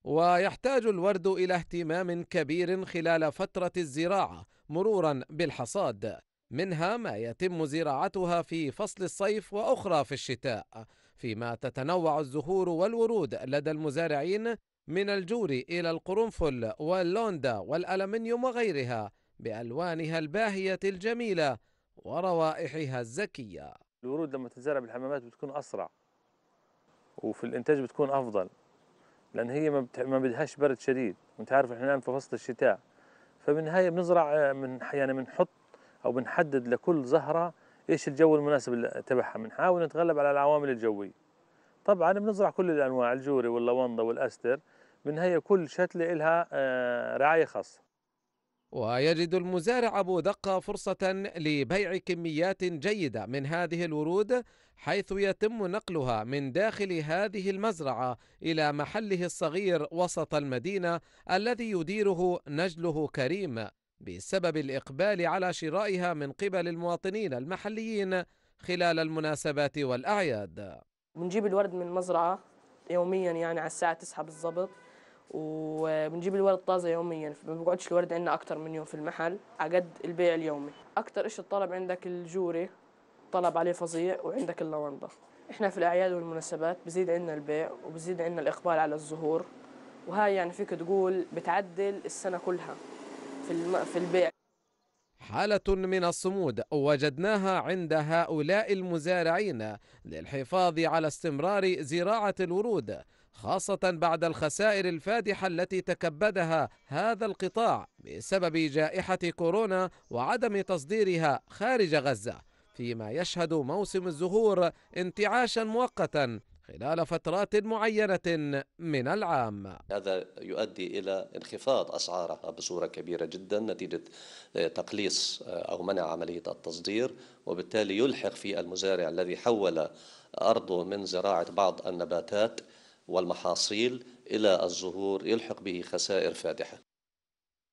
ويحتاج الورد إلى اهتمام كبير خلال فترة الزراعة مرورا بالحصاد. منها ما يتم زراعتها في فصل الصيف وأخرى في الشتاء. فيما تتنوع الزهور والورود لدى المزارعين من الجوري إلى القرنفل واللوندا والألمنيوم وغيرها بألوانها الباهية الجميلة وروائحها الزكية. الورود لما تتزرع بالحمامات بتكون أسرع وفي الإنتاج بتكون أفضل لأن هي ما, بدهاش برد شديد وأنت عارف إحنا الآن في فصل الشتاء فبالنهايه بنزرع آه، من يعني بنحط أو بنحدد لكل زهرة إيش الجو المناسب تبعها بنحاول نتغلب على العوامل الجوية. طبعا بنزرع كل الأنواع الجوري واللوندا والأستر بالنهايه كل شتله لها آه، رعاية خاصة. ويجد المزارع أبو دقة فرصة لبيع كميات جيدة من هذه الورود حيث يتم نقلها من داخل هذه المزرعة إلى محله الصغير وسط المدينة الذي يديره نجله كريم. بسبب الإقبال على شرائها من قبل المواطنين المحليين خلال المناسبات والأعياد. بنجيب الورد من المزرعة يوميا يعني على الساعة 9 بالضبط وبنجيب الورد طازة يوميا ما بيقعدش الورد عندنا أكتر من يوم في المحل على قد البيع اليومي. أكتر إشي الطلب عندك الجوري طلب عليه فظيع وعندك اللوندا. إحنا في الأعياد والمناسبات بزيد عندنا البيع وبزيد عندنا الإقبال على الزهور وهاي يعني فيك تقول بتعدل السنة كلها. في. في البيع حالة من الصمود وجدناها عند هؤلاء المزارعين للحفاظ على استمرار زراعة الورود خاصة بعد الخسائر الفادحة التي تكبدها هذا القطاع بسبب جائحة كورونا وعدم تصديرها خارج غزة فيما يشهد موسم الزهور انتعاشا مؤقتا خلال فترات معينة من العام. هذا يؤدي إلى انخفاض أسعارها بصورة كبيرة جدا نتيجة تقليص أو منع عملية التصدير وبالتالي يلحق في المزارع الذي حول أرضه من زراعة بعض النباتات والمحاصيل إلى الزهور يلحق به خسائر فادحة.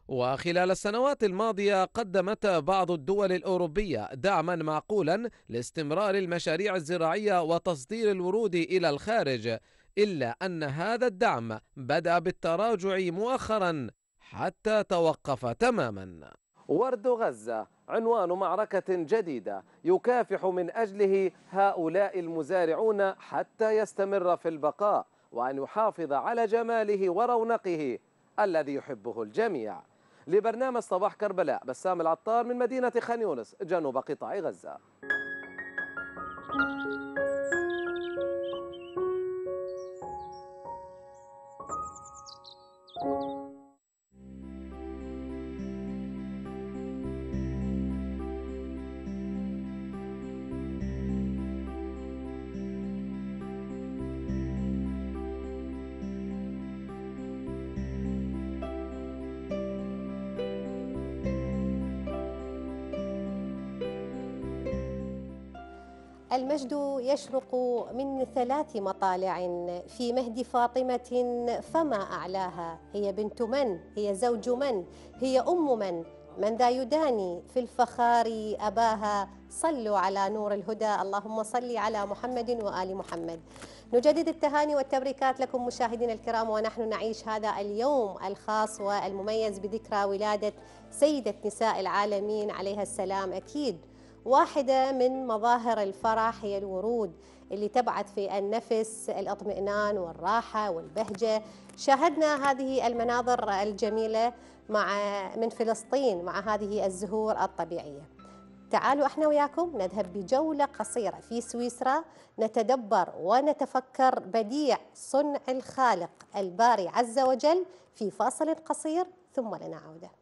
وخلال السنوات الماضية قدمت بعض الدول الأوروبية دعما معقولا لاستمرار المشاريع الزراعية وتصدير الورود إلى الخارج إلا أن هذا الدعم بدأ بالتراجع مؤخرا حتى توقف تماما. ورد غزة عنوان معركة جديدة يكافح من أجله هؤلاء المزارعون حتى يستمر في البقاء وأن يحافظ على جماله ورونقه الذي يحبه الجميع. لبرنامج صباح كربلاء بسام العطار من مدينة خان يونس جنوب قطاع غزة. المجد يشرق من ثلاث مطالع في مهد فاطمة فما أعلاها؟ هي بنت من؟ هي زوج من؟ هي أم من؟ من ذا يداني في الفخار أباها؟ صلوا على نور الهدى اللهم صل على محمد وآل محمد. نجدد التهاني والتبريكات لكم مشاهدينا الكرام ونحن نعيش هذا اليوم الخاص والمميز بذكرى ولادة سيدة نساء العالمين عليها السلام أكيد. واحدة من مظاهر الفرح هي الورود اللي تبعث في النفس الاطمئنان والراحة والبهجة. شاهدنا هذه المناظر الجميلة مع من فلسطين مع هذه الزهور الطبيعية. تعالوا إحنا وياكم نذهب بجولة قصيرة في سويسرا. نتدبر ونتفكر بديع صنع الخالق الباري عز وجل في فاصل قصير ثم لنا عوده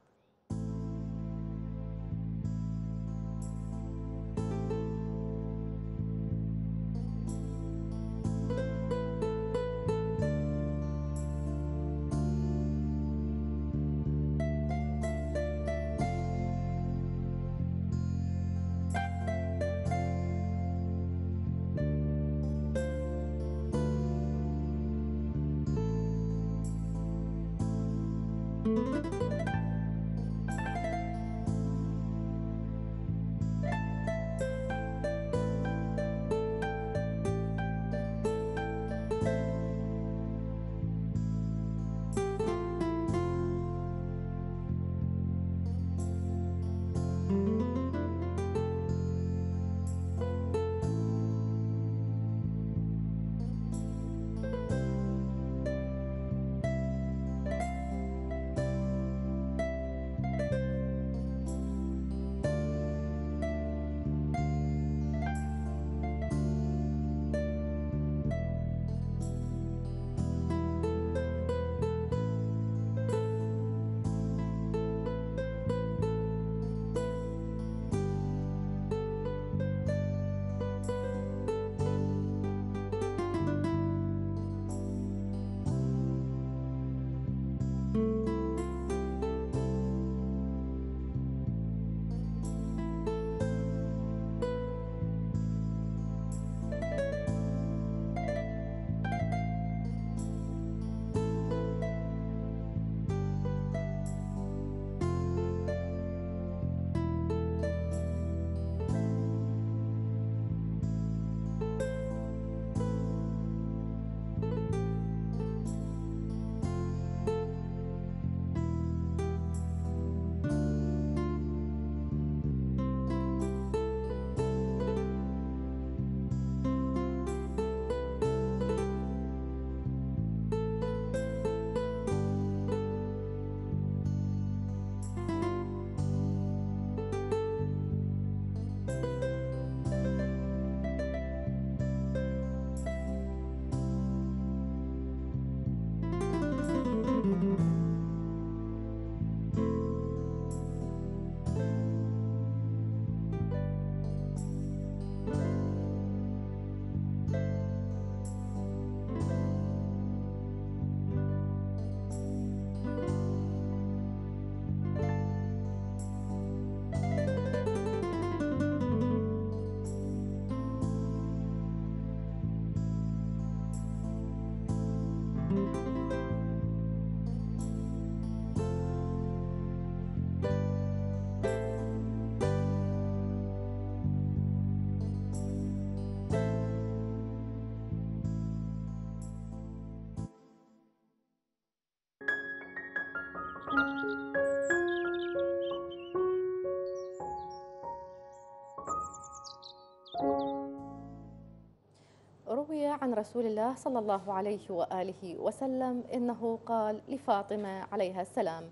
عن رسول الله صلى الله عليه وآله وسلم إنه قال لفاطمة عليها السلام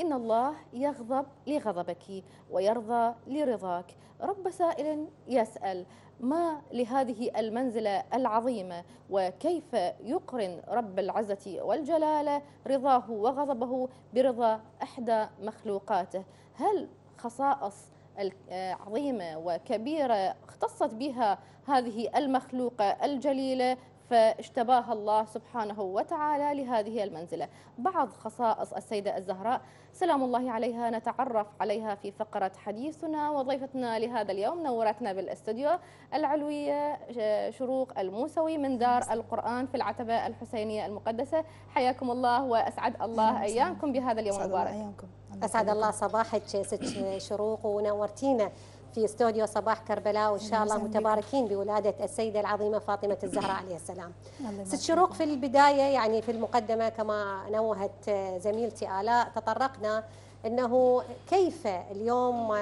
إن الله يغضب لغضبك ويرضى لرضاك. رب سائل يسأل ما لهذه المنزلة العظيمة؟ وكيف يقرن رب العزة والجلالة رضاه وغضبه برضا إحدى مخلوقاته؟ هل خصائص عظيمة وكبيرة اختصت بها هذه المخلوقة الجليلة فاجتباها الله سبحانه وتعالى لهذه المنزلة. بعض خصائص السيدة الزهراء سلام الله عليها نتعرف عليها في فقرة حديثنا وضيفتنا لهذا اليوم نورتنا بالاستوديو العلوية شروق الموسوي من دار القرآن في العتبة الحسينية المقدسة. حياكم الله وأسعد الله أيامكم بهذا اليوم المبارك. أسعد الله صباحك ست شروق ونورتينا. في استوديو صباح كربلاء وإن شاء الله متباركين بولادة السيدة العظيمة فاطمة الزهراء عليها السلام. ست شروق في البداية يعني في المقدمة كما نوهت زميلتي آلاء تطرقنا إنه كيف اليوم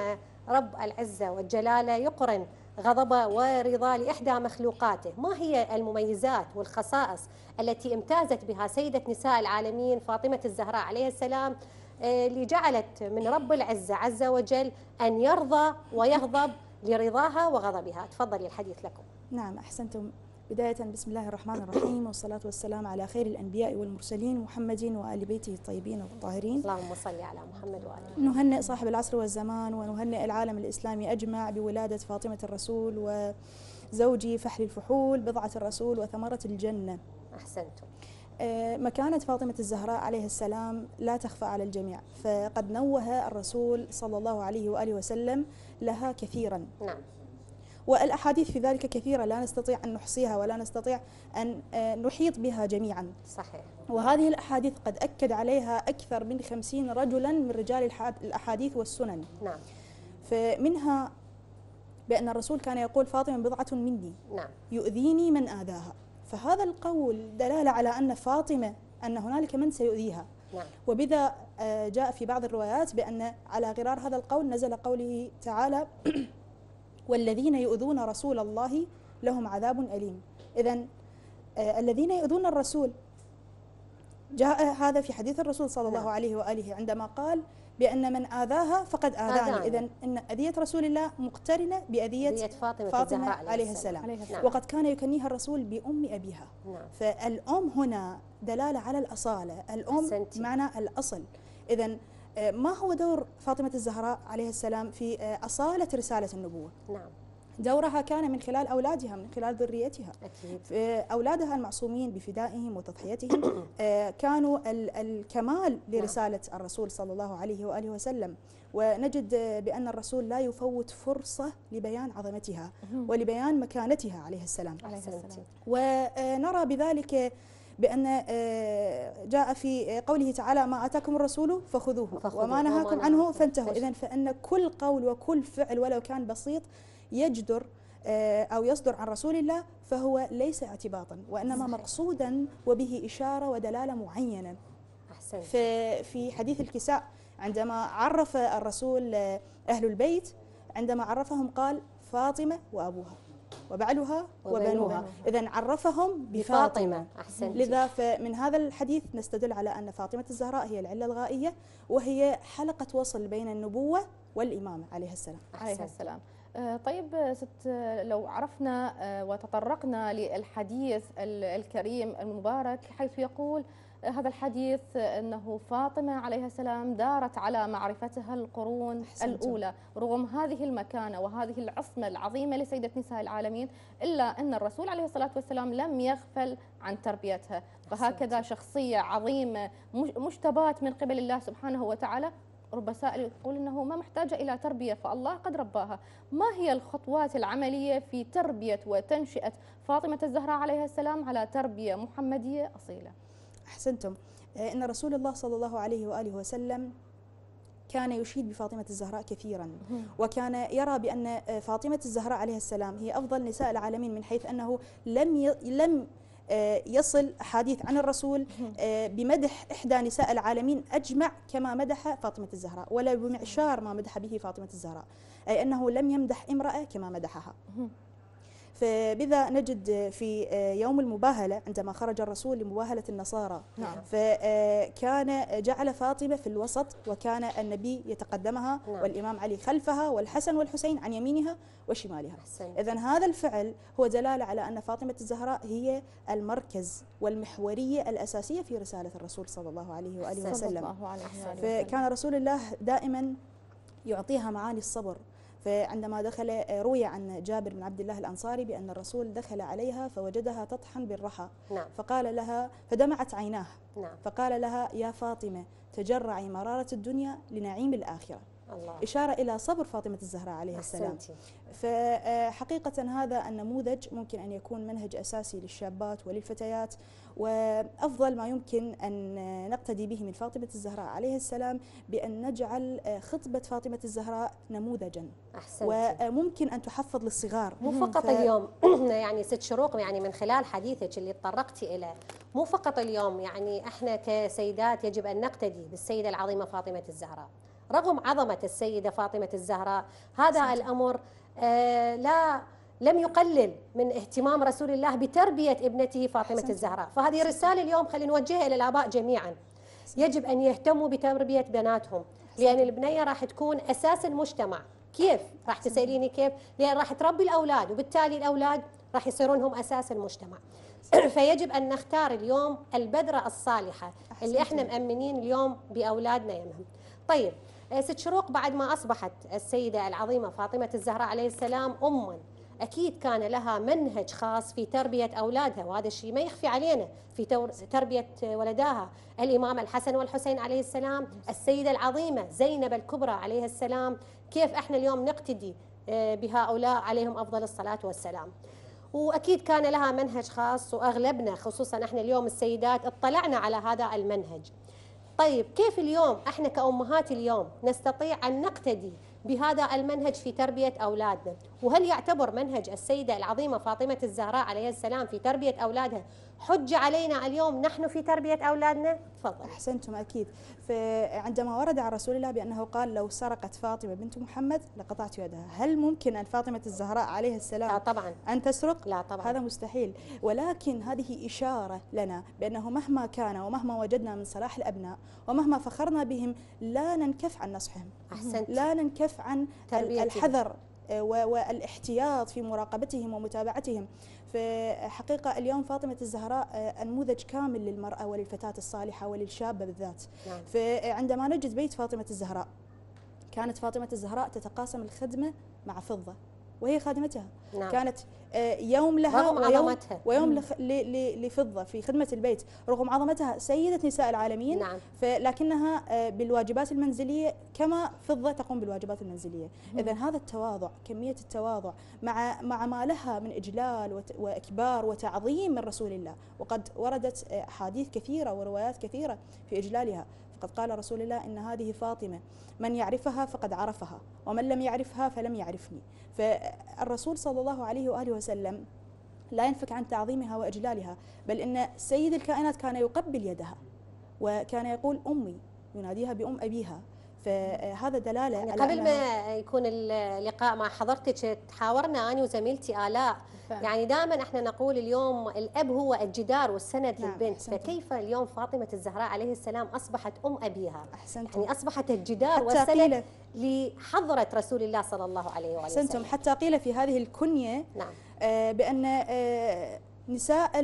رب العزة والجلاله يقرن غضبه ورضا لإحدى مخلوقاته، ما هي المميزات والخصائص التي امتازت بها سيدة نساء العالمين فاطمة الزهراء عليها السلام؟ اللي جعلت من رب العزة عز وجل أن يرضى ويغضب لرضاها وغضبها. تفضلي الحديث لكم. نعم أحسنتم. بداية بسم الله الرحمن الرحيم والصلاة والسلام على خير الأنبياء والمرسلين محمد وآل بيته الطيبين الطاهرين. اللهم صل على محمد وآله نهنئ صاحب العصر والزمان ونهنئ العالم الإسلامي أجمع بولادة فاطمة الرسول وزوجي فحل الفحول بضعة الرسول وثمرة الجنة. أحسنتم. مكانة فاطمة الزهراء عليه السلام لا تخفى على الجميع فقد نوه الرسول صلى الله عليه وآله وسلم لها كثيرا. نعم. والأحاديث في ذلك كثيرة لا نستطيع أن نحصيها ولا نستطيع أن نحيط بها جميعا. صحيح. وهذه الأحاديث قد أكد عليها أكثر من خمسين رجلا من رجال الأحاديث والسنن. نعم. فمنها بأن الرسول كان يقول فاطمة بضعة مني. نعم. يؤذيني من آذاها. فهذا القول دلالة على أن فاطمة أن هنالك من سيؤذيها. نعم. وبذا جاء في بعض الروايات بأن على غرار هذا القول نزل قوله تعالى *clears throat* والذين يؤذون رسول الله لهم عذاب أليم. إذا الذين يؤذون الرسول جاء هذا في حديث الرسول صلى الله عليه وآله عندما قال بأن من آذاها فقد آذاني. إذا إن أذية رسول الله مقترنة بأذية فاطمة, فاطمة عليه السلام, عليه السلام. وقد كان يكنيها الرسول بأم أبيها. نعم. فالأم هنا دلالة على الأصالة. الأم أحسنتي. معنى الأصل. إذا ما هو دور فاطمة الزهراء عليه السلام في أصالة رسالة النبوة؟ نعم. دورها كان من خلال أولادها من خلال ذريتها. أكيد. أولادها المعصومين بفدائهم وتضحيتهم كانوا الكمال لرسالة الرسول صلى الله عليه وآله وسلم. ونجد بأن الرسول لا يفوت فرصة لبيان عظمتها ولبيان مكانتها عليه السلام. عليه السلام. ونرى بذلك بأن جاء في قوله تعالى ما آتاكم الرسول فخذوه, فخذوه. وما نهاكم عنه فانتهوا. إذا فإن كل قول وكل فعل ولو كان بسيط يجدر أو يصدر عن رسول الله فهو ليس اعتباطا وإنما. مقصودا وبه إشارة ودلالة معينة. في في حديث الكساء عندما عرف الرسول أهل البيت عندما عرفهم قال فاطمة وأبوها وبعلها وبنوها. إذا عرفهم بفاطمة. أحسنت. لذا فمن هذا الحديث نستدل على أن فاطمة الزهراء هي العلة الغائية وهي حلقة وصل بين النبوة والإمامة عليه السلام. عليه السلام. طيب ست لو عرفنا وتطرقنا للحديث الكريم المبارك حيث يقول هذا الحديث أنه فاطمة عليها السلام دارت على معرفتها القرون. الأولى رغم هذه المكانة وهذه العصمة العظيمة لسيدة نساء العالمين إلا أن الرسول عليه الصلاة والسلام لم يغفل عن تربيتها فهكذا شخصية عظيمة مجتبات من قبل الله سبحانه وتعالى رب سائل يقول إنه ما محتاجه إلى تربية فالله قد رباها، ما هي الخطوات العملية في تربية وتنشئة فاطمة الزهراء عليها السلام على تربية محمدية أصيلة؟ أحسنتم إن رسول الله صلى الله عليه وآله وسلم كان يشيد بفاطمة الزهراء كثيرا وكان يرى بأن فاطمة الزهراء عليه السلام هي أفضل نساء العالمين من حيث أنه لم. لم يصل أحاديث عن الرسول بمدح إحدى نساء العالمين أجمع كما مدح فاطمة الزهراء ولا بمعشار ما مدح به فاطمة الزهراء أي أنه لم يمدح امرأة كما مدحها. فبذا نجد في آه، يوم المباهلة عندما خرج الرسول لمباهلة النصارى نعم. فكان جعل فاطمة في الوسط وكان النبي يتقدمها نعم. والإمام علي خلفها والحسن والحسين عن يمينها وشمالها. إذا هذا الفعل هو دلالة على أن فاطمة الزهراء هي المركز والمحورية الأساسية في رسالة الرسول صلى الله عليه وآله وسلم الله عليه وآله فكان رسول الله دائما يعطيها معاني الصبر فعندما دخل روي عن جابر بن عبد الله الأنصاري بأن الرسول دخل عليها فوجدها تطحن بالرحى. نعم. فقال لها فدمعت عيناه. نعم. فقال لها يا فاطمة تجرعي مرارة الدنيا لنعيم الآخرة. الله. إشارة إلى صبر فاطمة الزهراء عليه السلام. فحقيقة هذا النموذج ممكن أن يكون منهج أساسي للشابات وللفتيات وأفضل ما يمكن أن نقتدي به من فاطمة الزهراء عليه السلام بأن نجعل خطبة فاطمة الزهراء نموذجا. أحسنتي. وممكن أن تحفظ للصغار. مو فقط ف- اليوم *clears throat* يعني ست شروق يعني من خلال حديثك اللي تطرقتي إليه مو فقط اليوم يعني إحنا كسيدات يجب أن نقتدي بالسيدة العظيمة فاطمة الزهراء. رغم عظمة السيدة فاطمة الزهراء هذا الأمر آه لا لم يقلل من اهتمام رسول الله بتربية ابنته فاطمة أحسنتي. الزهراء. فهذه رسالة اليوم خلينا نوجهها إلى الآباء جميعا يجب أن يهتموا بتربية بناتهم لأن البنية راح تكون أساس المجتمع. كيف؟ راح تسأليني كيف؟ لأن راح تربي الأولاد وبالتالي الأولاد راح يصيرون هم أساس المجتمع. *clears throat* فيجب أن نختار اليوم البذرة الصالحة اللي إحنا مأمنين اليوم بأولادنا يمهم طيب ست شروق بعد ما أصبحت السيدة العظيمة فاطمة الزهراء عليه السلام أماً أكيد كان لها منهج خاص في تربية أولادها وهذا الشيء ما يخفي علينا في تربية ولداها. الإمام الحسن والحسين عليه السلام السيدة العظيمة زينب الكبرى عليه السلام. كيف إحنا اليوم نقتدي آه، بهؤلاء عليهم أفضل الصلاة والسلام؟ وأكيد كان لها منهج خاص وأغلبنا خصوصا إحنا اليوم السيدات اطلعنا على هذا المنهج. طيب كيف اليوم إحنا كأمهات اليوم نستطيع أن نقتدي بهذا المنهج في تربية أولادنا؟ وهل يعتبر منهج السيدة العظيمة فاطمة الزهراء عليه السلام في تربية أولادها حجه علينا اليوم نحن في تربية أولادنا؟ تفضل. أحسنتم أكيد فعندما ورد عن رسول الله بأنه قال لو سرقت فاطمة بنت محمد لقطعت يدها هل ممكن أن فاطمة الزهراء عليه السلام لا طبعا أن تسرق؟ لا طبعا هذا مستحيل ولكن هذه إشارة لنا بأنه مهما كان ومهما وجدنا من صلاح الأبناء ومهما فخرنا بهم لا ننكف عن نصحهم أحسنت لا ننكف عن. الحذر آه، والإحتياط في مراقبتهم ومتابعتهم فحقيقة اليوم فاطمة الزهراء آه، نموذج كامل للمرأة وللفتاة الصالحة وللشابة بالذات نعم. فعندما نجد بيت فاطمة الزهراء كانت فاطمة الزهراء تتقاسم الخدمة مع فضة وهي خادمتها. نعم. كانت آه، يوم لها رغم ويوم, عظمتها. ويوم لفضة في خدمة البيت. رغم عظمتها سيدة نساء العالمين. نعم. فلكنها آه، بالواجبات المنزلية كما فضة تقوم بالواجبات المنزلية. إذا هذا التواضع كمية التواضع مع مع ما لها من إجلال وإكبار وتعظيم من رسول الله. وقد وردت آه، أحاديث كثيرة وروايات كثيرة في إجلالها. فقد قال رسول الله إن هذه فاطمة من يعرفها فقد عرفها ومن لم يعرفها فلم يعرفني. فالرسول صلى الله عليه وآله وسلم لا ينفك عن تعظيمها وإجلالها بل إن سيد الكائنات كان يقبل يدها وكان يقول أمي يناديها بأم أبيها. فهذا دلالة يعني قبل ما يكون اللقاء مع حضرتك تحاورنا أنا وزميلتي آلاء. يعني دائما إحنا نقول اليوم الأب هو الجدار والسند نعم، للبنت. أحسنتم. فكيف اليوم فاطمة الزهراء عليه السلام أصبحت أم أبيها؟ أحسنتم. يعني أصبحت الجدار والسند لحضرة رسول الله صلى الله عليه وآله وسلم. حتى قيل في هذه الكنية نعم. آه، بأن آه، نساء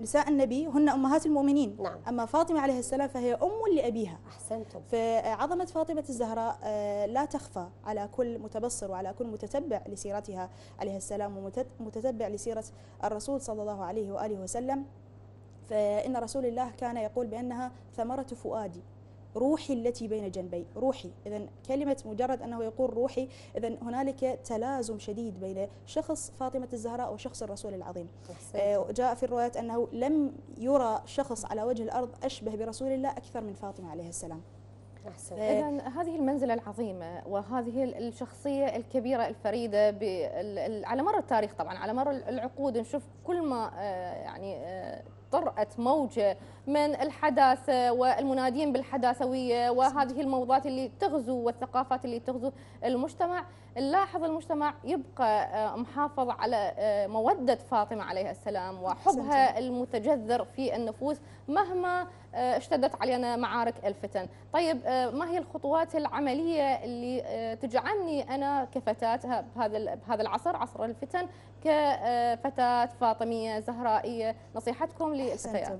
نساء النبي هن أمهات المؤمنين. نعم. أما فاطمة عليه السلام فهي أم لأبيها. أحسنتم. فعظمة فاطمة الزهراء آه، لا تخفى على كل متبصر وعلى كل متتبع لسيرتها عليه السلام ومتتبع لسيرة الرسول صلى الله عليه وآله وسلم. فإن رسول الله كان يقول بأنها ثمرة فؤادي. روحي التي بين جنبي. روحي. إذا كلمة مجرد أنه يقول روحي إذا هنالك تلازم شديد بين شخص فاطمة الزهراء وشخص الرسول العظيم. آه، جاء في الروايات أنه لم يرى شخص على وجه الأرض أشبه برسول الله أكثر من فاطمة عليه السلام. أحسنت. إذا هذه المنزلة العظيمة وهذه الشخصية الكبيرة الفريدة على مر التاريخ طبعا على مر العقود نشوف كل ما آه، يعني آه، طرأت موجة من الحداثة والمنادين بالحداثوية وهذه الموضات اللي تغزو والثقافات اللي تغزو المجتمع. نلاحظ المجتمع يبقى آه، محافظ على آه، مودة فاطمة عليها السلام وحبها المتجذر في النفوس مهما آه، اشتدت علينا معارك الفتن. طيب آه، ما هي الخطوات العملية اللي آه، تجعلني أنا كفتاة بهذا بهذا العصر عصر الفتن كفتاة فاطمية زهرائية؟ نصيحتكم للفتيات. آه،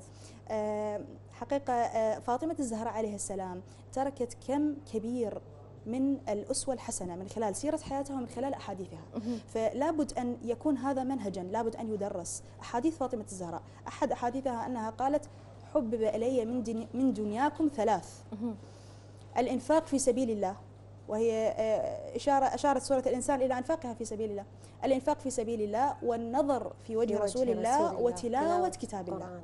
حقيقة آه، فاطمة الزهراء عليه السلام تركت كم كبير من الأسوة الحسنة من خلال سيرة حياتها ومن خلال أحاديثها. فلا بد أن يكون هذا منهجا لا بد أن يدرس أحاديث فاطمة الزهراء. أحد أحاديثها أنها قالت حبب إلي من, من دنياكم ثلاث. الإنفاق في سبيل الله. وهي آه، إشارة أشارت سورة الإنسان إلى إنفاقها في سبيل الله الإنفاق في سبيل الله والنظر في وجه, في وجه رسول الله الله. وتلاوة تلاوة كتاب الله.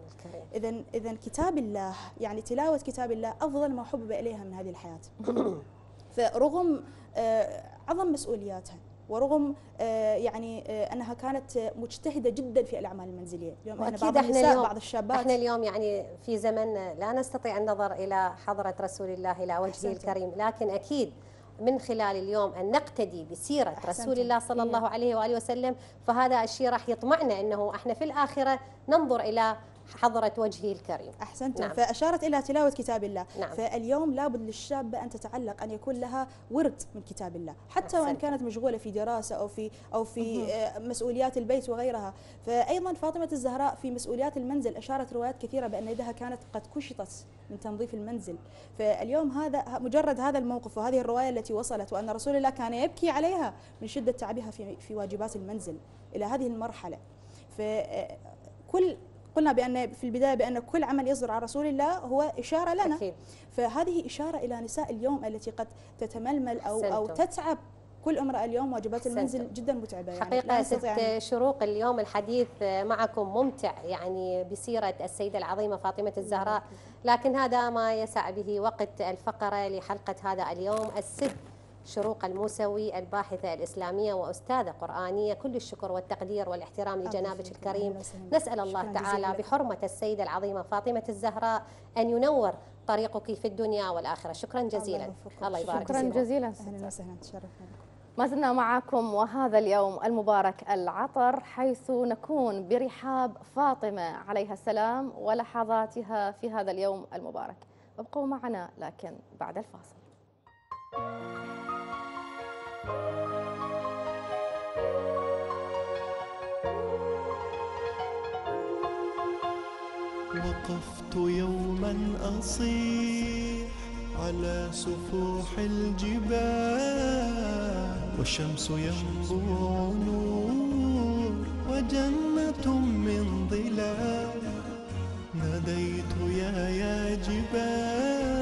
إذا إذا كتاب الله يعني تلاوة كتاب الله أفضل ما حبب إليها من هذه الحياة *coughs* فرغم آه، عظم مسؤولياتها ورغم آه، يعني أنها كانت مجتهدة جدا في الأعمال المنزلية، اليوم إحنا وأكيد بعض إحنا اليوم بعض الشابات إحنا اليوم يعني في زمن لا نستطيع النظر إلى حضرة رسول الله إلى وجهه. الكريم لكن أكيد من خلال اليوم أن نقتدي بسيرة أحسنتم. رسول الله صلى إيه. الله عليه وآله وسلم فهذا الشيء راح يطمعنا إنه إحنا في الآخرة ننظر إلى حضره وجهه الكريم احسنتم نعم. فأشارت إلى تلاوة كتاب الله نعم. فاليوم لابد للشابه أن تتعلق أن يكون لها ورد من كتاب الله حتى وإن أحسنت. كانت مشغولة في دراسة أو في أو في. آه، مسؤوليات البيت وغيرها فايضا فاطمة الزهراء في مسؤوليات المنزل أشارت روايات كثيرة بأن يدها كانت قد كشطت من تنظيف المنزل فاليوم هذا مجرد هذا الموقف وهذه الرواية التي وصلت وأن رسول الله كان يبكي عليها من شدة تعبها في في واجبات المنزل إلى هذه المرحلة فكل قلنا بأن في البداية بأن كل عمل يصدر عن رسول الله هو إشارة لنا أكيد. فهذه إشارة إلى نساء اليوم التي قد تتململ أو أو أحسنتم. تتعب كل امرأة اليوم واجبات. المنزل جدا متعبة يعني حقيقة ست أن- شروق اليوم الحديث معكم ممتع يعني بسيرة السيدة العظيمة فاطمة الزهراء لكن هذا ما يسع به وقت الفقرة لحلقة هذا اليوم السد شروق الموسوي الباحثة الإسلامية وأستاذة قرآنية. كل الشكر والتقدير والاحترام لجنابك الكريم. نسأل الله تعالى. بحرمة السيدة العظيمة فاطمة الزهراء أن ينور طريقك في الدنيا والآخرة. شكرا جزيلا. الله يبارك شكرا. جزيلا. أهلا وسهلا. تشرفنا ما زلنا معكم وهذا اليوم المبارك العطر حيث نكون برحاب فاطمة عليها السلام ولحظاتها في هذا اليوم المبارك. ابقوا معنا لكن بعد الفاصل. وقفت يوما أصيح على سفوح الجبال. والشمس ينبوع نور وجنة من ظلال. ناديت يا يا جبال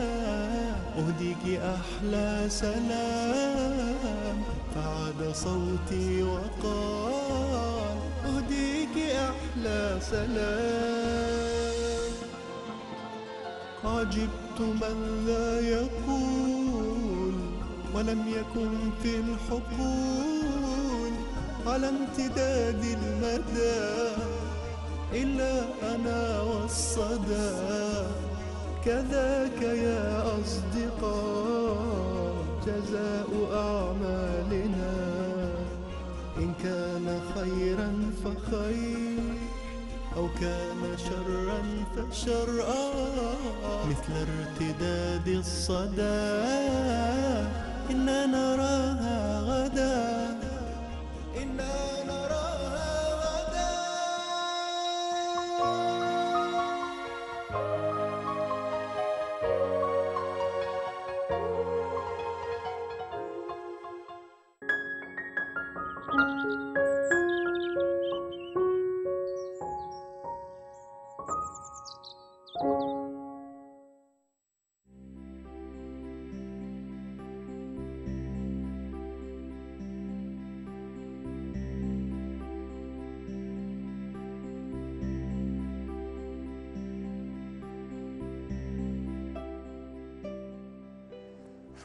أهديك أحلى سلام. فعاد صوتي وقال أهديك أحلى سلام. عجبت من لا يقول ولم يكن في الحقول على امتداد المدى إلا أنا والصدى. كذاك يا أصدقاء. جزاء أعمالنا. إن كان خيرا فخير أو كان شرا فشر مثل ارتداد الصدى إنا نراها غدا.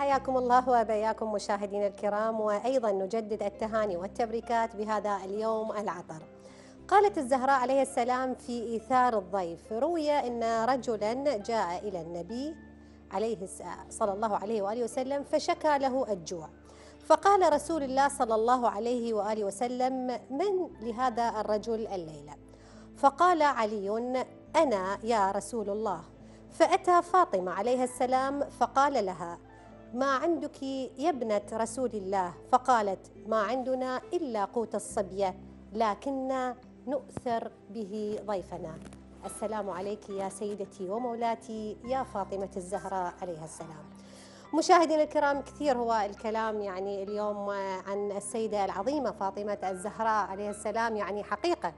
حياكم الله وبياكم مشاهدينا الكرام وأيضا نجدد التهاني والتبريكات بهذا اليوم العطر. قالت الزهراء عليه السلام في إيثار الضيف روي أن رجلا جاء إلى النبي عليه صلى الله عليه وآله وسلم فشكى له الجوع. فقال رسول الله صلى الله عليه وآله وسلم من لهذا الرجل الليلة؟ فقال علي أنا يا رسول الله. فأتى فاطمة عليه السلام فقال لها ما عندك يا ابنة رسول الله؟ فقالت ما عندنا إلا قوت الصبية لكن نؤثر به ضيفنا. السلام عليك يا سيدتي ومولاتي يا فاطمة الزهراء عليها السلام. مشاهدينا الكرام كثير هو الكلام يعني اليوم عن السيدة العظيمة فاطمة الزهراء عليها السلام يعني حقيقة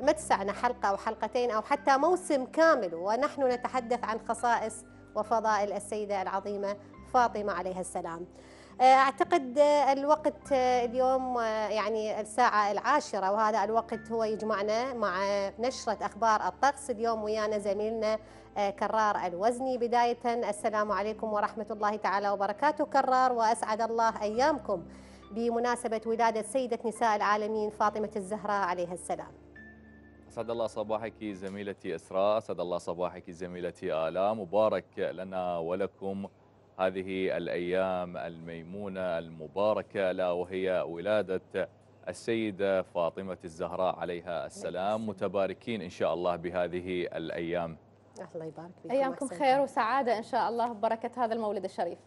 ما تسعنا حلقة أو حلقتين أو حتى موسم كامل ونحن نتحدث عن خصائص وفضائل السيدة العظيمة فاطمة عليها السلام. أعتقد الوقت اليوم يعني الساعة العاشرة وهذا الوقت هو يجمعنا مع نشرة أخبار الطقس. اليوم ويانا زميلنا كرار الوزني. بداية السلام عليكم ورحمة الله تعالى وبركاته كرار وأسعد الله أيامكم. بمناسبة ولادة سيدة نساء العالمين فاطمة الزهراء عليها السلام. أسعد الله صباحك زميلتي إسراء أسعد الله صباحك زميلتي آلاء مبارك لنا ولكم. هذه الأيام الميمونة المباركة لا وهي ولادة السيدة فاطمة الزهراء عليها السلام متباركين إن شاء الله بهذه الأيام الله يبارك فيكم أيامكم. خير وسعادة إن شاء الله ببركة هذا المولد الشريف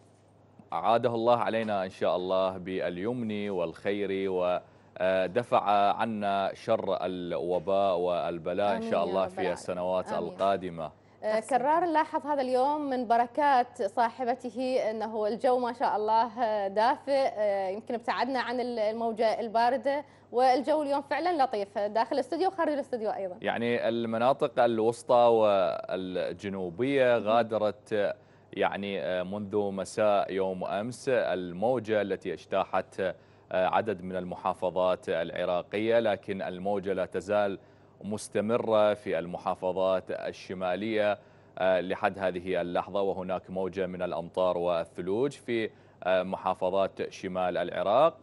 أعاده الله علينا إن شاء الله باليمن والخير ودفع عنا شر الوباء والبلاء إن شاء الله في. السنوات آمين. القادمة آه، كرار نلاحظ هذا اليوم من بركات صاحبته إنه الجو ما شاء الله آه، دافئ آه، يمكن ابتعدنا عن الموجة الباردة والجو اليوم فعلا لطيف. داخل الاستوديو وخارج الاستوديو أيضا. يعني المناطق الوسطى والجنوبية غادرت يعني منذ مساء يوم أمس الموجة التي اجتاحت عدد من المحافظات العراقية لكن الموجة لا تزال مستمرة في المحافظات الشمالية لحد هذه اللحظة وهناك موجة من الأمطار والثلوج في محافظات شمال العراق.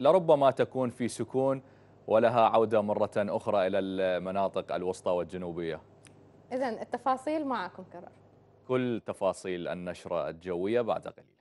لربما تكون في سكون ولها عودة مرة أخرى إلى المناطق الوسطى والجنوبية. اذا التفاصيل معكم كرار كل تفاصيل النشرة الجوية بعد قليل.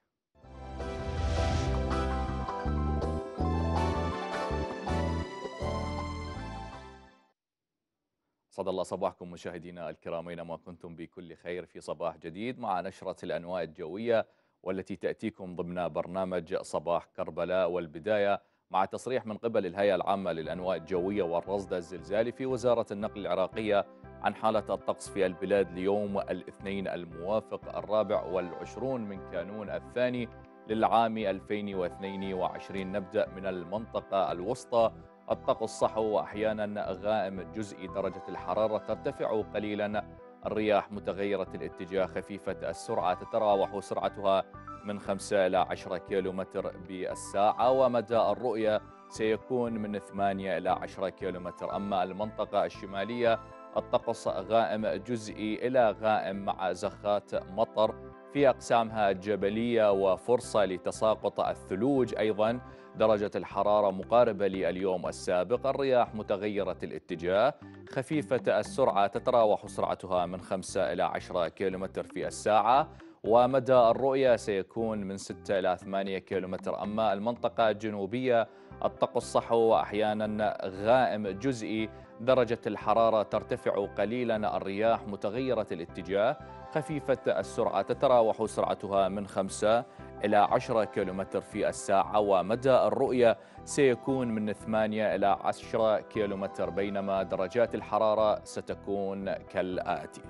أسعد الله صباحكم مشاهدينا الكرام أينما كنتم بكل خير في صباح جديد مع نشرة الأنواع الجوية والتي تأتيكم ضمن برنامج صباح كربلاء والبداية مع تصريح من قبل الهيئة العامة للأنواع الجوية والرصد الزلزالي في وزارة النقل العراقية عن حالة الطقس في البلاد ليوم الاثنين الموافق الرابع والعشرون من كانون الثاني للعام 2022 نبدأ من المنطقة الوسطى الطقس صحو وأحيانا غائم جزئي درجة الحرارة ترتفع قليلا. الرياح متغيرة الاتجاه خفيفة السرعة تتراوح سرعتها من 5 إلى 10 كيلومتر بالساعة ومدى الرؤية سيكون من 8 إلى 10 كيلومتر. أما المنطقة الشمالية الطقس غائم جزئي إلى غائم مع زخات مطر. في أقسامها الجبلية وفرصة لتساقط الثلوج أيضا. درجة الحرارة مقاربة لليوم السابق. الرياح متغيرة الاتجاه. خفيفة السرعة تتراوح سرعتها من 5 إلى 10 كيلومتر في الساعة ومدى الرؤية سيكون من 6 إلى 8 كيلومتر. أما المنطقة الجنوبية الطقس صحو وأحيانا غائم جزئي. درجة الحرارة ترتفع قليلا. الرياح متغيرة الاتجاه. خفيفة السرعة تتراوح سرعتها من 5 إلى 10 كيلومتر في الساعة ومدى الرؤية سيكون من 8 إلى 10 كيلومتر بينما درجات الحرارة ستكون كالآتي.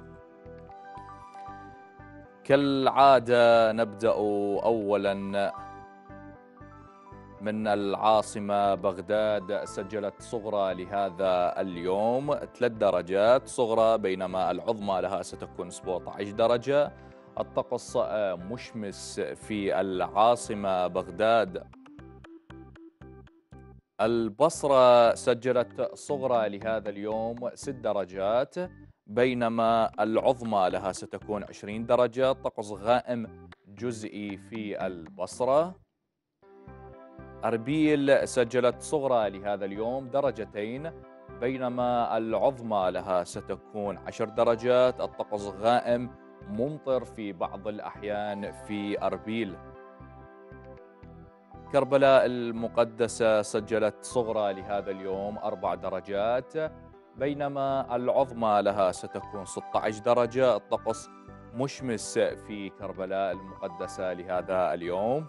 كالعادة نبدأ أولاً من العاصمة بغداد. سجلت صغرى لهذا اليوم ثلاث درجات صغرى بينما العظمى لها ستكون 17 درجة. الطقس مشمس في العاصمة بغداد. البصرة سجلت صغرى لهذا اليوم 6 درجات بينما العظمى لها ستكون 20 درجة. طقس غائم جزئي في البصرة. أربيل سجلت صغرى لهذا اليوم درجتين بينما العظمى لها ستكون 10 درجات. الطقس غائم ممطر في بعض الأحيان في أربيل. كربلاء المقدسة سجلت صغرى لهذا اليوم أربع درجات بينما العظمى لها ستكون 16 درجة. الطقس مشمس في كربلاء المقدسة لهذا اليوم.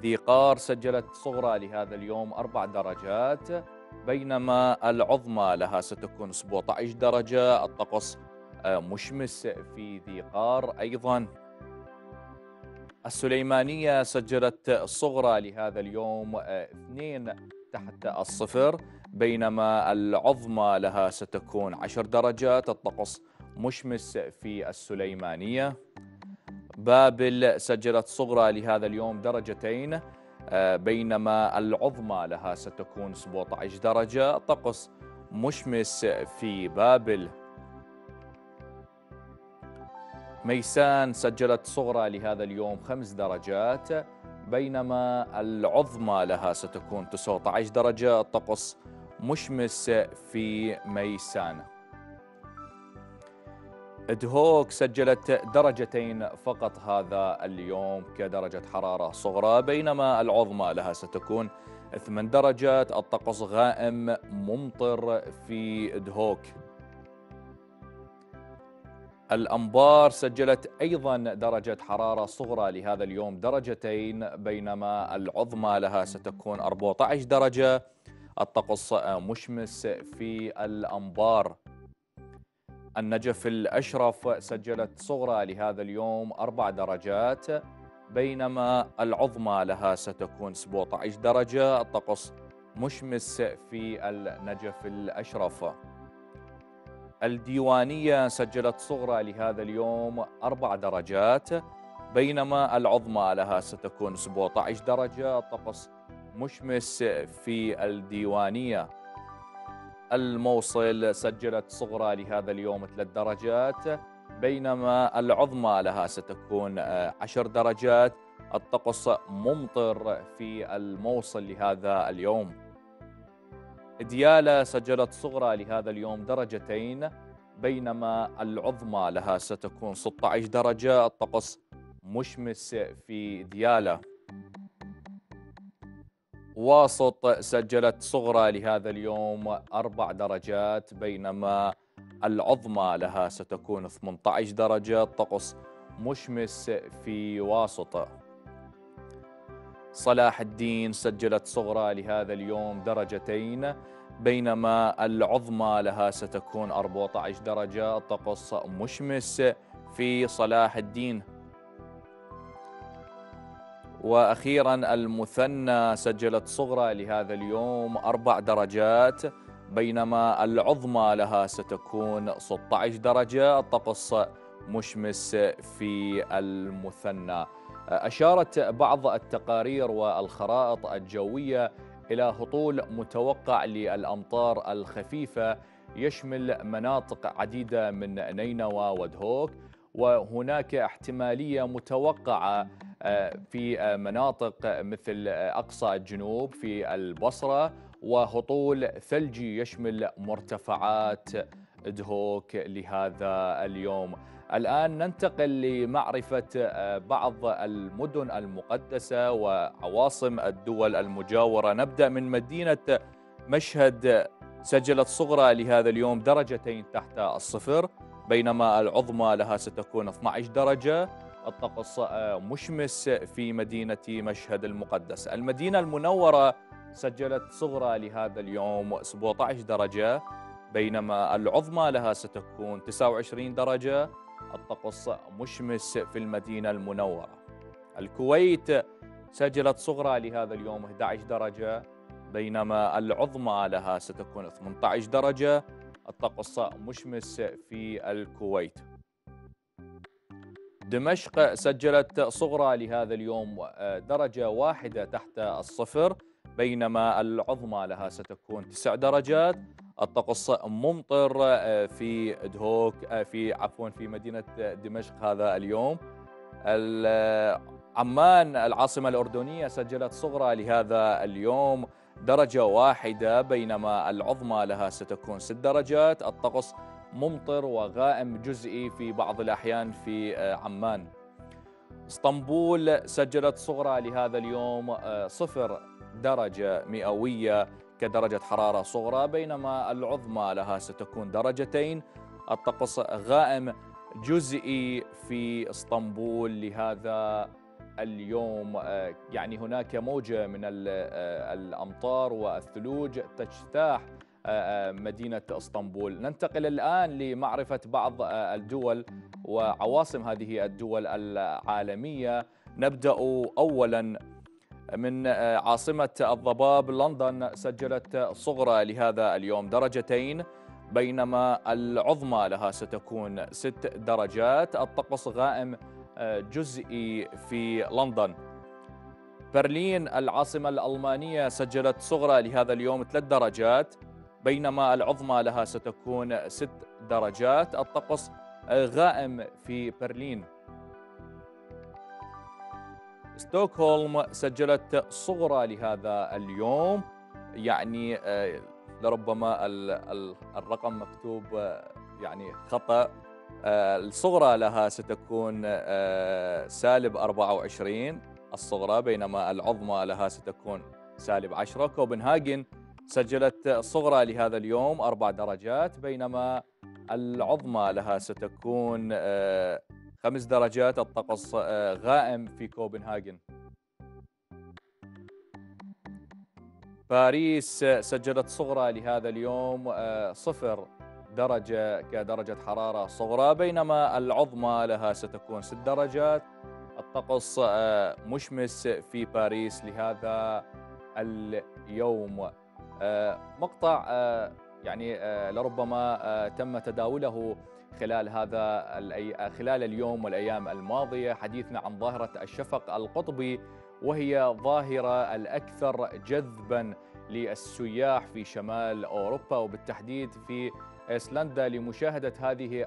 ذي قار سجلت صغرى لهذا اليوم أربع درجات بينما العظمى لها ستكون 17 درجة. الطقس مشمس في ذي قار. أيضا السليمانية سجلت صغرى لهذا اليوم آه، اثنين تحت الصفر. بينما العظمى لها ستكون عشر درجات. الطقس مشمس في السليمانية. بابل سجلت صغرى لهذا اليوم درجتين آه، بينما العظمى لها ستكون 17 درجة. الطقس مشمس في بابل. ميسان سجلت صغرى لهذا اليوم خمس درجات بينما العظمى لها ستكون 19 درجة. الطقس مشمس في ميسان. دهوك سجلت درجتين فقط هذا اليوم كدرجة حرارة صغرى بينما العظمى لها ستكون 8 درجات. الطقس غائم ممطر في دهوك. الأنبار سجلت أيضا درجة حرارة صغرى لهذا اليوم درجتين بينما العظمى لها ستكون 14 درجة. الطقس مشمس في الأنبار. النجف الأشرف سجلت صغرى لهذا اليوم أربع درجات بينما العظمى لها ستكون 17 درجة. الطقس مشمس في النجف الأشرف. الديوانية سجلت صغرى لهذا اليوم أربع درجات بينما العظمى لها ستكون 17 درجة الطقس مشمس في الديوانية. الموصل سجلت صغرى لهذا اليوم ثلاث درجات بينما العظمى لها ستكون عشر درجات الطقس ممطر في الموصل لهذا اليوم. ديالا سجلت صغرى لهذا اليوم درجتين بينما العظمى لها ستكون 16 درجة. الطقس مشمس في ديالا. واسط سجلت صغرى لهذا اليوم أربع درجات بينما العظمى لها ستكون 18 درجة. الطقس مشمس في واسط صلاح الدين سجلت صغرى لهذا اليوم درجتين بينما العظمى لها ستكون 14 درجة الطقس مشمس في صلاح الدين. وأخيرا المثنى سجلت صغرى لهذا اليوم أربع درجات بينما العظمى لها ستكون 16 درجة الطقس مشمس في المثنى. أشارت بعض التقارير والخرائط الجوية إلى هطول متوقع للأمطار الخفيفة يشمل مناطق عديدة من نينوى ودهوك وهناك احتمالية متوقعة في مناطق مثل أقصى الجنوب في البصرة وهطول ثلجي يشمل مرتفعات دهوك لهذا اليوم. الآن ننتقل لمعرفة بعض المدن المقدسة وعواصم الدول المجاورة. نبدأ من مدينة مشهد سجلت صغرى لهذا اليوم درجتين تحت الصفر. بينما العظمى لها ستكون 12 درجة. الطقس مشمس في مدينة مشهد المقدس. المدينة المنورة سجلت صغرى لهذا اليوم 17 درجة. بينما العظمى لها ستكون 29 درجة. الطقس مشمس في المدينة المنورة. الكويت سجلت صغرى لهذا اليوم 11 درجة بينما العظمى لها ستكون 18 درجة. الطقس مشمس في الكويت. دمشق سجلت صغرى لهذا اليوم درجة واحدة تحت الصفر بينما العظمى لها ستكون تسع درجات. الطقس ممطر في دهوك في عفوا في مدينة دمشق هذا اليوم. عمان العاصمة الأردنية سجلت صغرى لهذا اليوم. درجة واحدة بينما العظمى لها ستكون ست درجات. الطقس ممطر وغائم جزئي في بعض الأحيان في آه، عمان. اسطنبول سجلت صغرى لهذا اليوم آه، صفر درجة مئوية. كدرجة حرارة صغرى بينما العظمى لها ستكون درجتين. الطقس غائم جزئي في اسطنبول. لهذا اليوم آه، يعني هناك موجة من آه، الأمطار والثلوج تجتاح آه، مدينة اسطنبول. ننتقل الآن لمعرفة بعض الدول وعواصم هذه الدول العالمية. نبدأ أولاً من آه، عاصمة الضباب لندن سجلت صغرى لهذا اليوم درجتين بينما العظمى لها ستكون ست درجات. الطقس غائم آه، جزئي في لندن. برلين العاصمة الألمانية سجلت صغرى لهذا اليوم ثلاث درجات بينما العظمى لها ستكون ست درجات. الطقس آه، غائم في برلين. ستوكهولم سجلت صغرى لهذا اليوم. يعني آه، لربما ال- ال- الرقم مكتوب آه، يعني خطأ. آه، الصغرى لها ستكون سالب 24 الصغرى بينما العظمى لها ستكون سالب 10 كوبنهاجن سجلت صغرى لهذا اليوم أربع درجات. بينما العظمى لها ستكون خمس درجات الطقس آه، غائم في كوبنهاجن. باريس سجلت صغرى لهذا اليوم آه، صفر درجة كدرجة حرارة صغرى بينما العظمى لها ستكون ست درجات. الطقس آه، مشمس في باريس لهذا اليوم. آه، مقطع آه، يعني آه، لربما آه، تم تداوله خلال هذا. خلال اليوم والأيام الماضية حديثنا عن ظاهرة الشفق القطبي وهي ظاهرة الأكثر جذبا للسياح في شمال أوروبا وبالتحديد في إيسلندا لمشاهدة هذه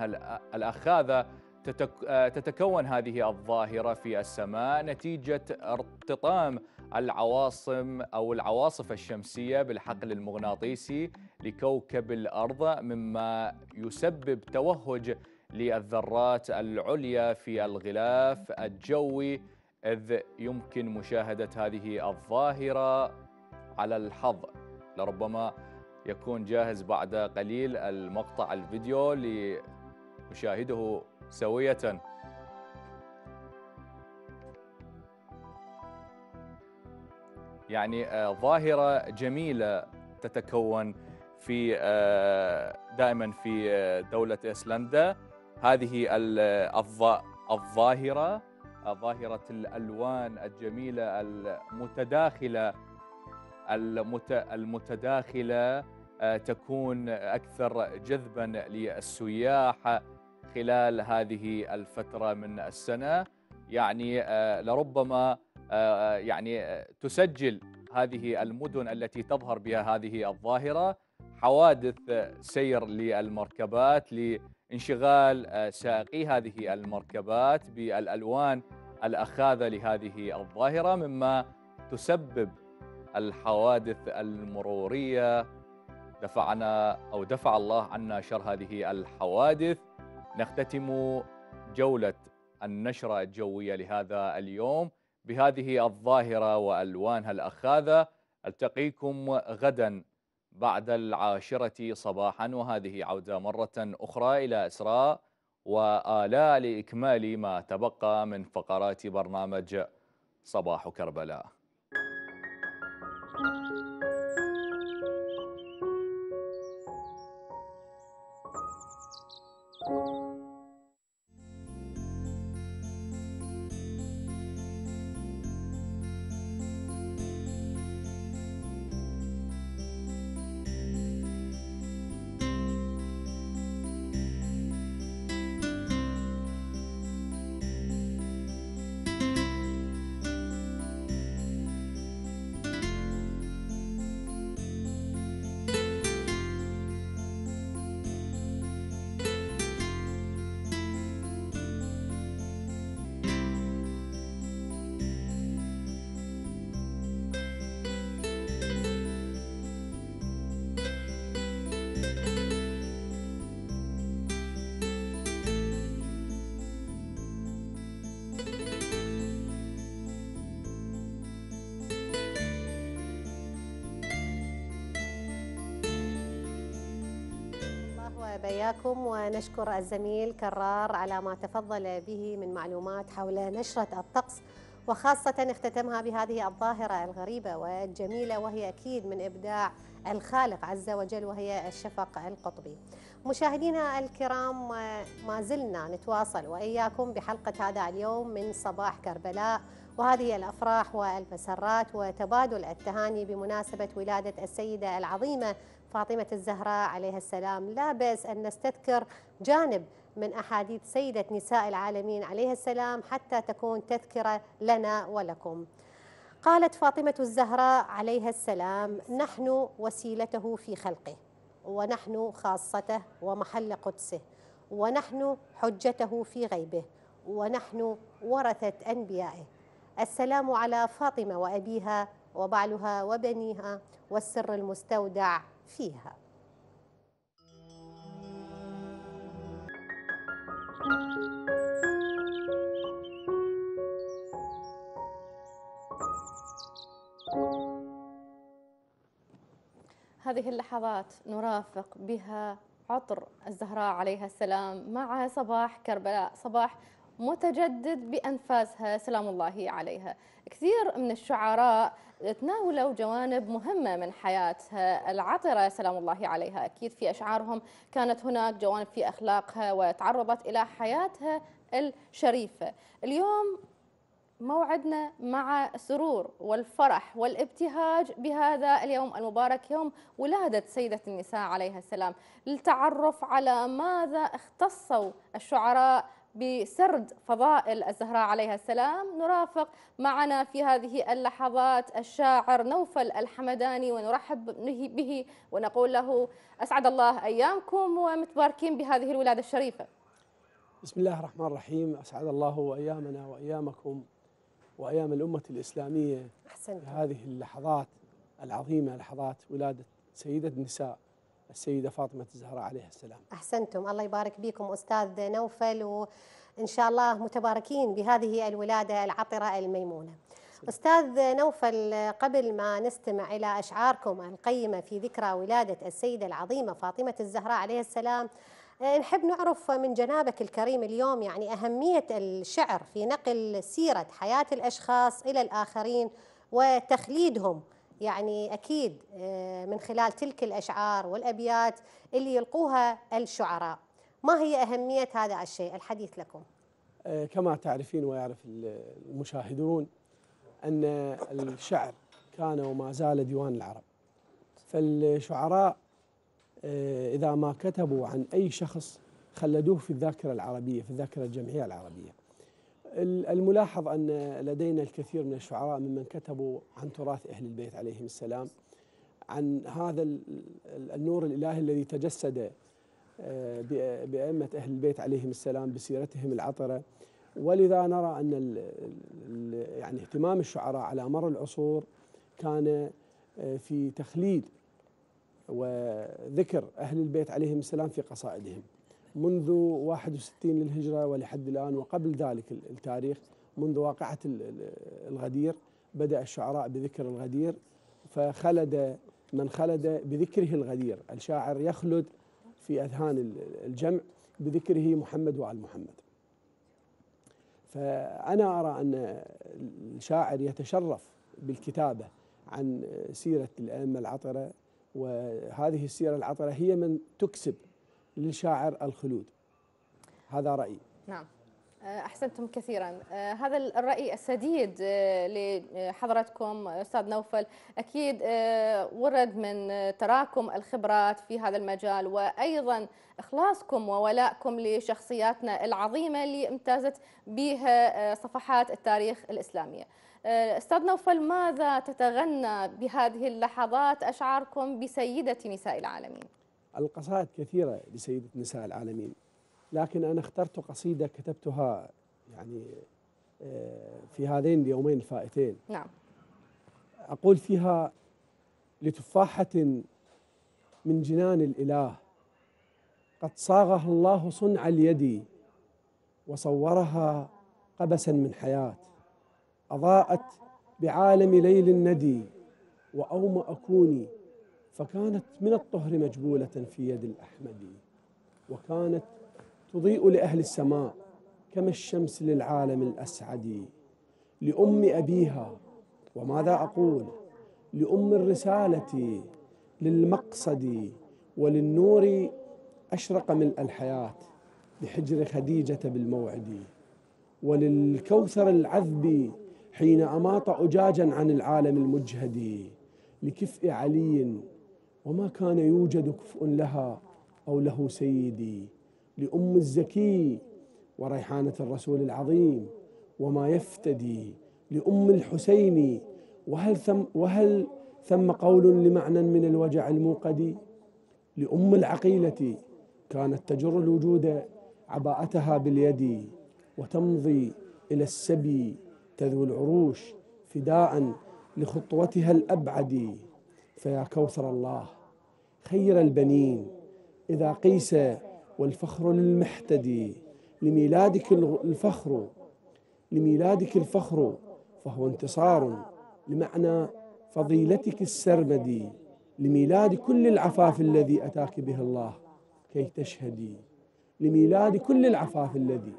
الأ- الأخاذة تتك- آه، تتكون هذه الظاهرة في السماء نتيجة ارتطام العواصم أو العواصف الشمسية بالحقل المغناطيسي لكوكب الأرض مما يسبب توهج للذرات العليا في الغلاف الجوي إذ يمكن مشاهدة هذه الظاهرة على الحظ. لربما يكون جاهز بعد قليل المقطع الفيديو لنشاهده سوية. يعني آه، ظاهرة جميلة تتكون في آه، دائما في آه، دولة إيسلندا. هذه آه، ظاهرة الألوان الجميلة المتداخلة المت... المتداخلة آه، تكون أكثر جذبا للسياح خلال هذه الفترة من السنة. يعني لربما يعني تسجل هذه المدن التي تظهر بها هذه الظاهرة. حوادث سير للمركبات لانشغال آه، سائقي هذه المركبات بالألوان الأخاذة لهذه الظاهرة مما تسبب الحوادث المرورية. دفعنا أو دفع الله عنا شر هذه الحوادث. نختتم جولة النشرة الجوية لهذا اليوم بهذه الظاهرة وألوانها الأخاذة. ألتقيكم غدا. بعد العاشرة صباحا وهذه عودة مرة أخرى إلى إسراء وآلاء لإكمال ما تبقى من فقرات برنامج صباح كربلاء. بياكم ونشكر الزميل كرار على ما تفضل به من معلومات حول نشرة الطقس وخاصة اختتمها بهذه الظاهرة الغريبة والجميلة وهي أكيد من إبداع الخالق عز وجل وهي الشفق القطبي. مشاهدينا الكرام ما زلنا نتواصل وإياكم بحلقة هذا اليوم من صباح كربلاء وهذه الأفراح والمسرات وتبادل التهاني بمناسبة ولادة السيدة العظيمة فاطمة الزهراء عليها السلام. لا بأس أن نستذكر جانب من أحاديث سيدة نساء العالمين عليها السلام حتى تكون تذكرة لنا ولكم. قالت فاطمة الزهراء عليها السلام نحن وسيلته في خلقه ونحن خاصته ومحل قدسه ونحن حجته في غيبه ونحن ورثة أنبيائه. السلام على فاطمة وأبيها وبعلها وبنيها والسر المستودع فيها. هذه اللحظات نرافق بها عطر الزهراء عليها السلام مع صباح كربلاء. صباح متجدد بأنفاسها. سلام الله عليها. كثير من الشعراء تناولوا جوانب مهمة من حياتها. العطرة سلام الله عليها أكيد في أشعارهم كانت هناك جوانب في أخلاقها وتعرضت إلى حياتها الشريفة. اليوم موعدنا مع السرور والفرح والابتهاج بهذا اليوم المبارك يوم ولادة سيدة النساء عليها السلام. للتعرف على ماذا اختصوا الشعراء بسرد فضائل الزهراء عليها السلام. نرافق معنا في هذه اللحظات الشاعر نوفل الحمداني ونرحب به ونقول له أسعد الله أيامكم ومتباركين بهذه الولادة الشريفة. بسم الله الرحمن الرحيم. أسعد الله أيامنا وأيامكم وأيام الأمة الإسلامية. أحسنت هذه اللحظات العظيمة لحظات ولادة سيدة النساء. السيدة فاطمة الزهراء عليها السلام. أحسنتم. الله يبارك بكم أستاذ نوفل وإن شاء الله متباركين بهذه الولادة العطرة الميمونة. أستاذ نوفل قبل ما نستمع إلى أشعاركم القيمة في ذكرى ولادة السيدة العظيمة فاطمة الزهراء عليها السلام نحب نعرف من جنابك الكريم اليوم يعني أهمية الشعر في نقل سيرة حياة الأشخاص إلى الآخرين وتخليدهم. يعني أكيد من خلال تلك الأشعار والأبيات اللي يلقوها الشعراء. ما هي أهمية هذا الشيء؟ الحديث لكم. كما تعرفين ويعرف المشاهدون أن الشعر كان وما زال ديوان العرب. فالشعراء إذا ما كتبوا عن أي شخص خلدوه في الذاكرة العربية في الذاكرة الجمعية العربية. الملاحظ أن لدينا الكثير من الشعراء ممن كتبوا عن تراث أهل البيت عليهم السلام عن هذا النور الإلهي الذي تجسد بأئمة أهل البيت عليهم السلام بسيرتهم العطرة. ولذا نرى أن يعني اهتمام الشعراء على مر العصور كان في تخليد وذكر أهل البيت عليهم السلام في قصائدهم. منذ 61 للهجرة ولحد الآن وقبل ذلك التاريخ منذ واقعة الغدير بدأ الشعراء بذكر الغدير فخلد من خلد بذكره الغدير. الشاعر يخلد في أذهان الجمع بذكره محمد وآل محمد. فأنا أرى أن الشاعر يتشرف بالكتابة عن سيرة الأئمة العطرة وهذه السيرة العطرة هي من تكسب للشاعر الخلود. هذا رأيي. نعم. أحسنتم كثيرا. هذا الرأي السديد لحضرتكم أستاذ نوفل. أكيد ورد من تراكم الخبرات في هذا المجال وأيضا إخلاصكم وولائكم لشخصياتنا العظيمة اللي امتازت بها صفحات التاريخ الإسلامية. أستاذ نوفل ماذا تتغنى بهذه اللحظات أشعاركم بسيدة نساء العالمين؟ القصائد كثيرة لسيدة نساء العالمين لكن أنا اخترت قصيدة كتبتها يعني في هذين اليومين الفائتين. نعم. أقول فيها لتفاحة من جنان الإله قد صاغها الله صنع اليد وصورها قبسا من حياة أضاءت بعالم ليل الندي وأومأ كوني فكانت من الطهر مجبولة في يد الأحمدي وكانت تضيء لأهل السماء كما الشمس للعالم الأسعد. لأم أبيها وماذا أقول؟ لأم الرسالة للمقصد وللنور أشرق ملء الحياة بحجر خديجة بالموعد. وللكوثر العذب حين أماط أجاجا عن العالم المجهد لكفء علي وما كان يوجد كفء لها أو له سيدي لأم الزكي وريحانة الرسول العظيم وما يفتدي لأم الحسين. وهل ثم, وهل ثم قول لمعنى من الوجع الموقد؟ لأم العقيلة كانت تجر الوجود عباءتها باليد وتمضي إلى السبي تذوي العروش فداء لخطوتها الأبعد. فيا كوثر الله. خير البنين. إذا قيس والفخر للمحتدي. لميلادك الفخر. لميلادك الفخر فهو انتصار. لمعنى فضيلتك السرمدي. لميلاد كل العفاف الذي أتاك به الله كي تشهدي. لميلاد كل العفاف الذي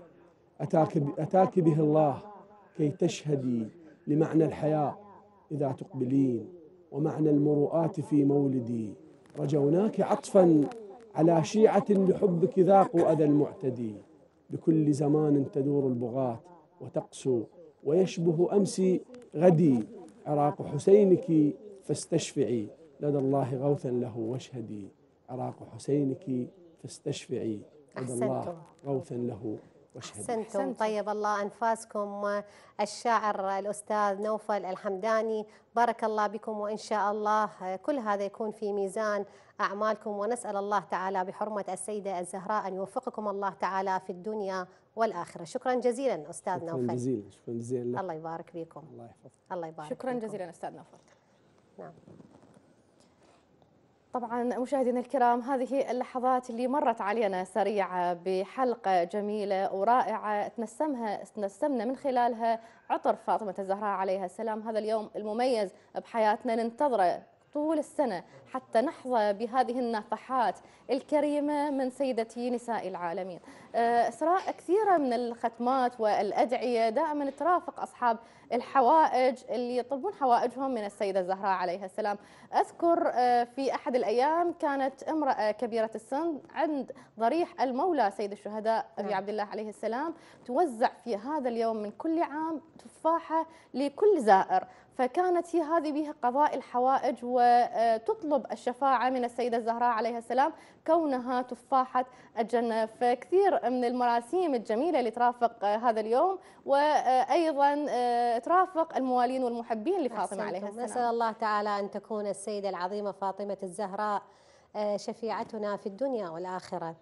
أتاك, أتاك به الله كي تشهدي. لمعنى الحياء إذا تقبلين. ومعنى المروءات في مولدي. رجوناك عطفا على شيعة لحبك ذاقوا أذى المعتدي. بكل زمان تدور البغاة وتقسو ويشبه أمس غدي. عراق حسينك فاستشفعي. لدى الله غوثا له واشهدي. عراق حسينك فاستشفعي. لدى الله غوثا له أحسنتم. طيب الله أنفاسكم الشاعر الأستاذ نوفل الحمداني. بارك الله بكم وإن شاء الله. كل هذا يكون في ميزان أعمالكم ونسأل الله تعالى بحرمة السيدة الزهراء أن يوفقكم الله تعالى في الدنيا والآخرة. شكرا جزيلا أستاذ شكرا نوفل. جزيلا شكرا جزيلا الله يبارك فيكم. الله يحفظك. الله يبارك شكرا. جزيلا أستاذ نوفل. نعم. طبعا مشاهدينا الكرام هذه اللحظات اللي مرت علينا سريعة بحلقة جميلة ورائعة تنسمها تنسمنا من خلالها عطر فاطمة الزهراء عليها السلام. هذا اليوم المميز بحياتنا ننتظره طول السنة حتى نحظى بهذه النفحات الكريمة من سيدتي نساء العالمين. آه، إسراء كثيرة من الختمات والأدعية دائما ترافق أصحاب الحوائج اللي يطلبون حوائجهم من السيدة الزهراء عليها السلام. أذكر آه، في أحد الأيام كانت امرأة كبيرة السن عند ضريح المولى سيد الشهداء أبي نعم. عبد الله عليه السلام توزع في هذا اليوم من كل عام تفاحة لكل زائر. فكانت هي هذه بها قضاء الحوائج وتطلب الشفاعة من السيدة الزهراء عليها السلام كونها تفاحة الجنة. فكثير من المراسيم الجميلة اللي ترافق هذا اليوم وأيضا ترافق الموالين والمحبين لفاطمة عليها. السلام. نسأل الله تعالى أن تكون السيدة العظيمة فاطمة الزهراء شفيعتنا في الدنيا والآخرة.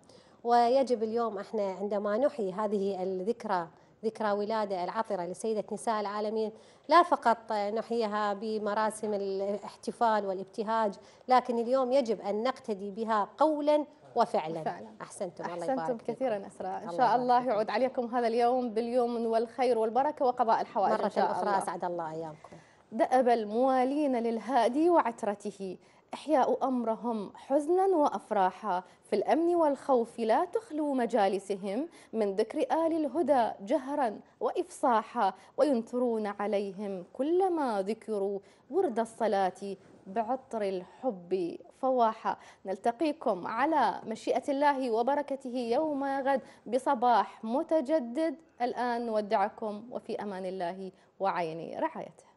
ويجب اليوم إحنا عندما نحيي هذه الذكرى ذكرى ولادة العطرة لسيدة نساء العالمين لا فقط نحييها بمراسم الاحتفال والابتهاج لكن اليوم يجب أن نقتدي بها قولا وفعلا. فعلا. أحسنتم. الله أحسنتم يبارك كثيرا أسراء. إن شاء الله يعود عليكم هذا اليوم باليوم والخير والبركة وقضاء الحوائج مرة إن شاء أخرى الله. أسعد الله أيامكم. دأب الموالين للهادي وعترته. إحياء أمرهم حزنا وأفراحا. في الأمن والخوف لا تخلو مجالسهم من ذكر آل الهدى جهرا وإفصاحا وينثرون عليهم كلما ذكروا ورد الصلاة بعطر الحب فواحا. نلتقيكم على مشيئة الله وبركته يوم غد بصباح متجدد. الآن نودعكم وفي أمان الله وعين رعايته.